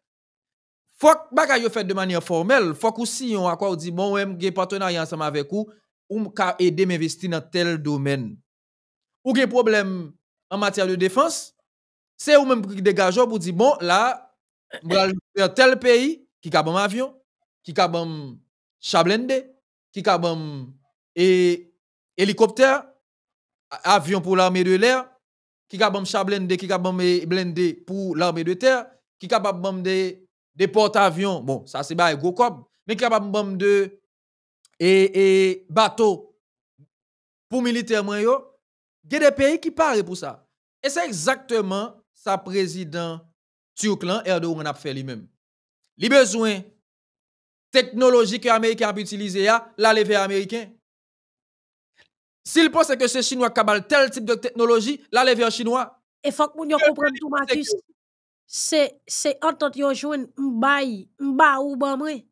Faut que bagay yo fait de manière formelle, faut que si on accord dit bon ouais, j'ai partenariat ensemble avec vous ou ka aider m'investir dans tel domaine. Ou gen problème en matière de défense, c'est ou même qui dégage pour dire bon là faire tel pays qui ka bon avion, qui ka bon chablende, qui ka bon et hélicoptère, a- avion pour l'armée de l'air, qui ka bon chablende, qui eh, blindé pour l'armée de terre, qui capable bon des porte-avions. Bon, ça c'est ba gros mais qui capable de et, et bateau pour militaire moi yo. Il y a des pays qui parlent pour ça. Et c'est exactement ça président Turklan Erdogan a fait lui-même. Il besoin technologie que américain a utilisé lever américain. S'il pense que c'est chinois qui a tel type de technologie, la lever chinois.
Et faut que moun yo comprenne tout, Marcus. C'est, entente yo jouen m'bay, m'ba ou ban mwen.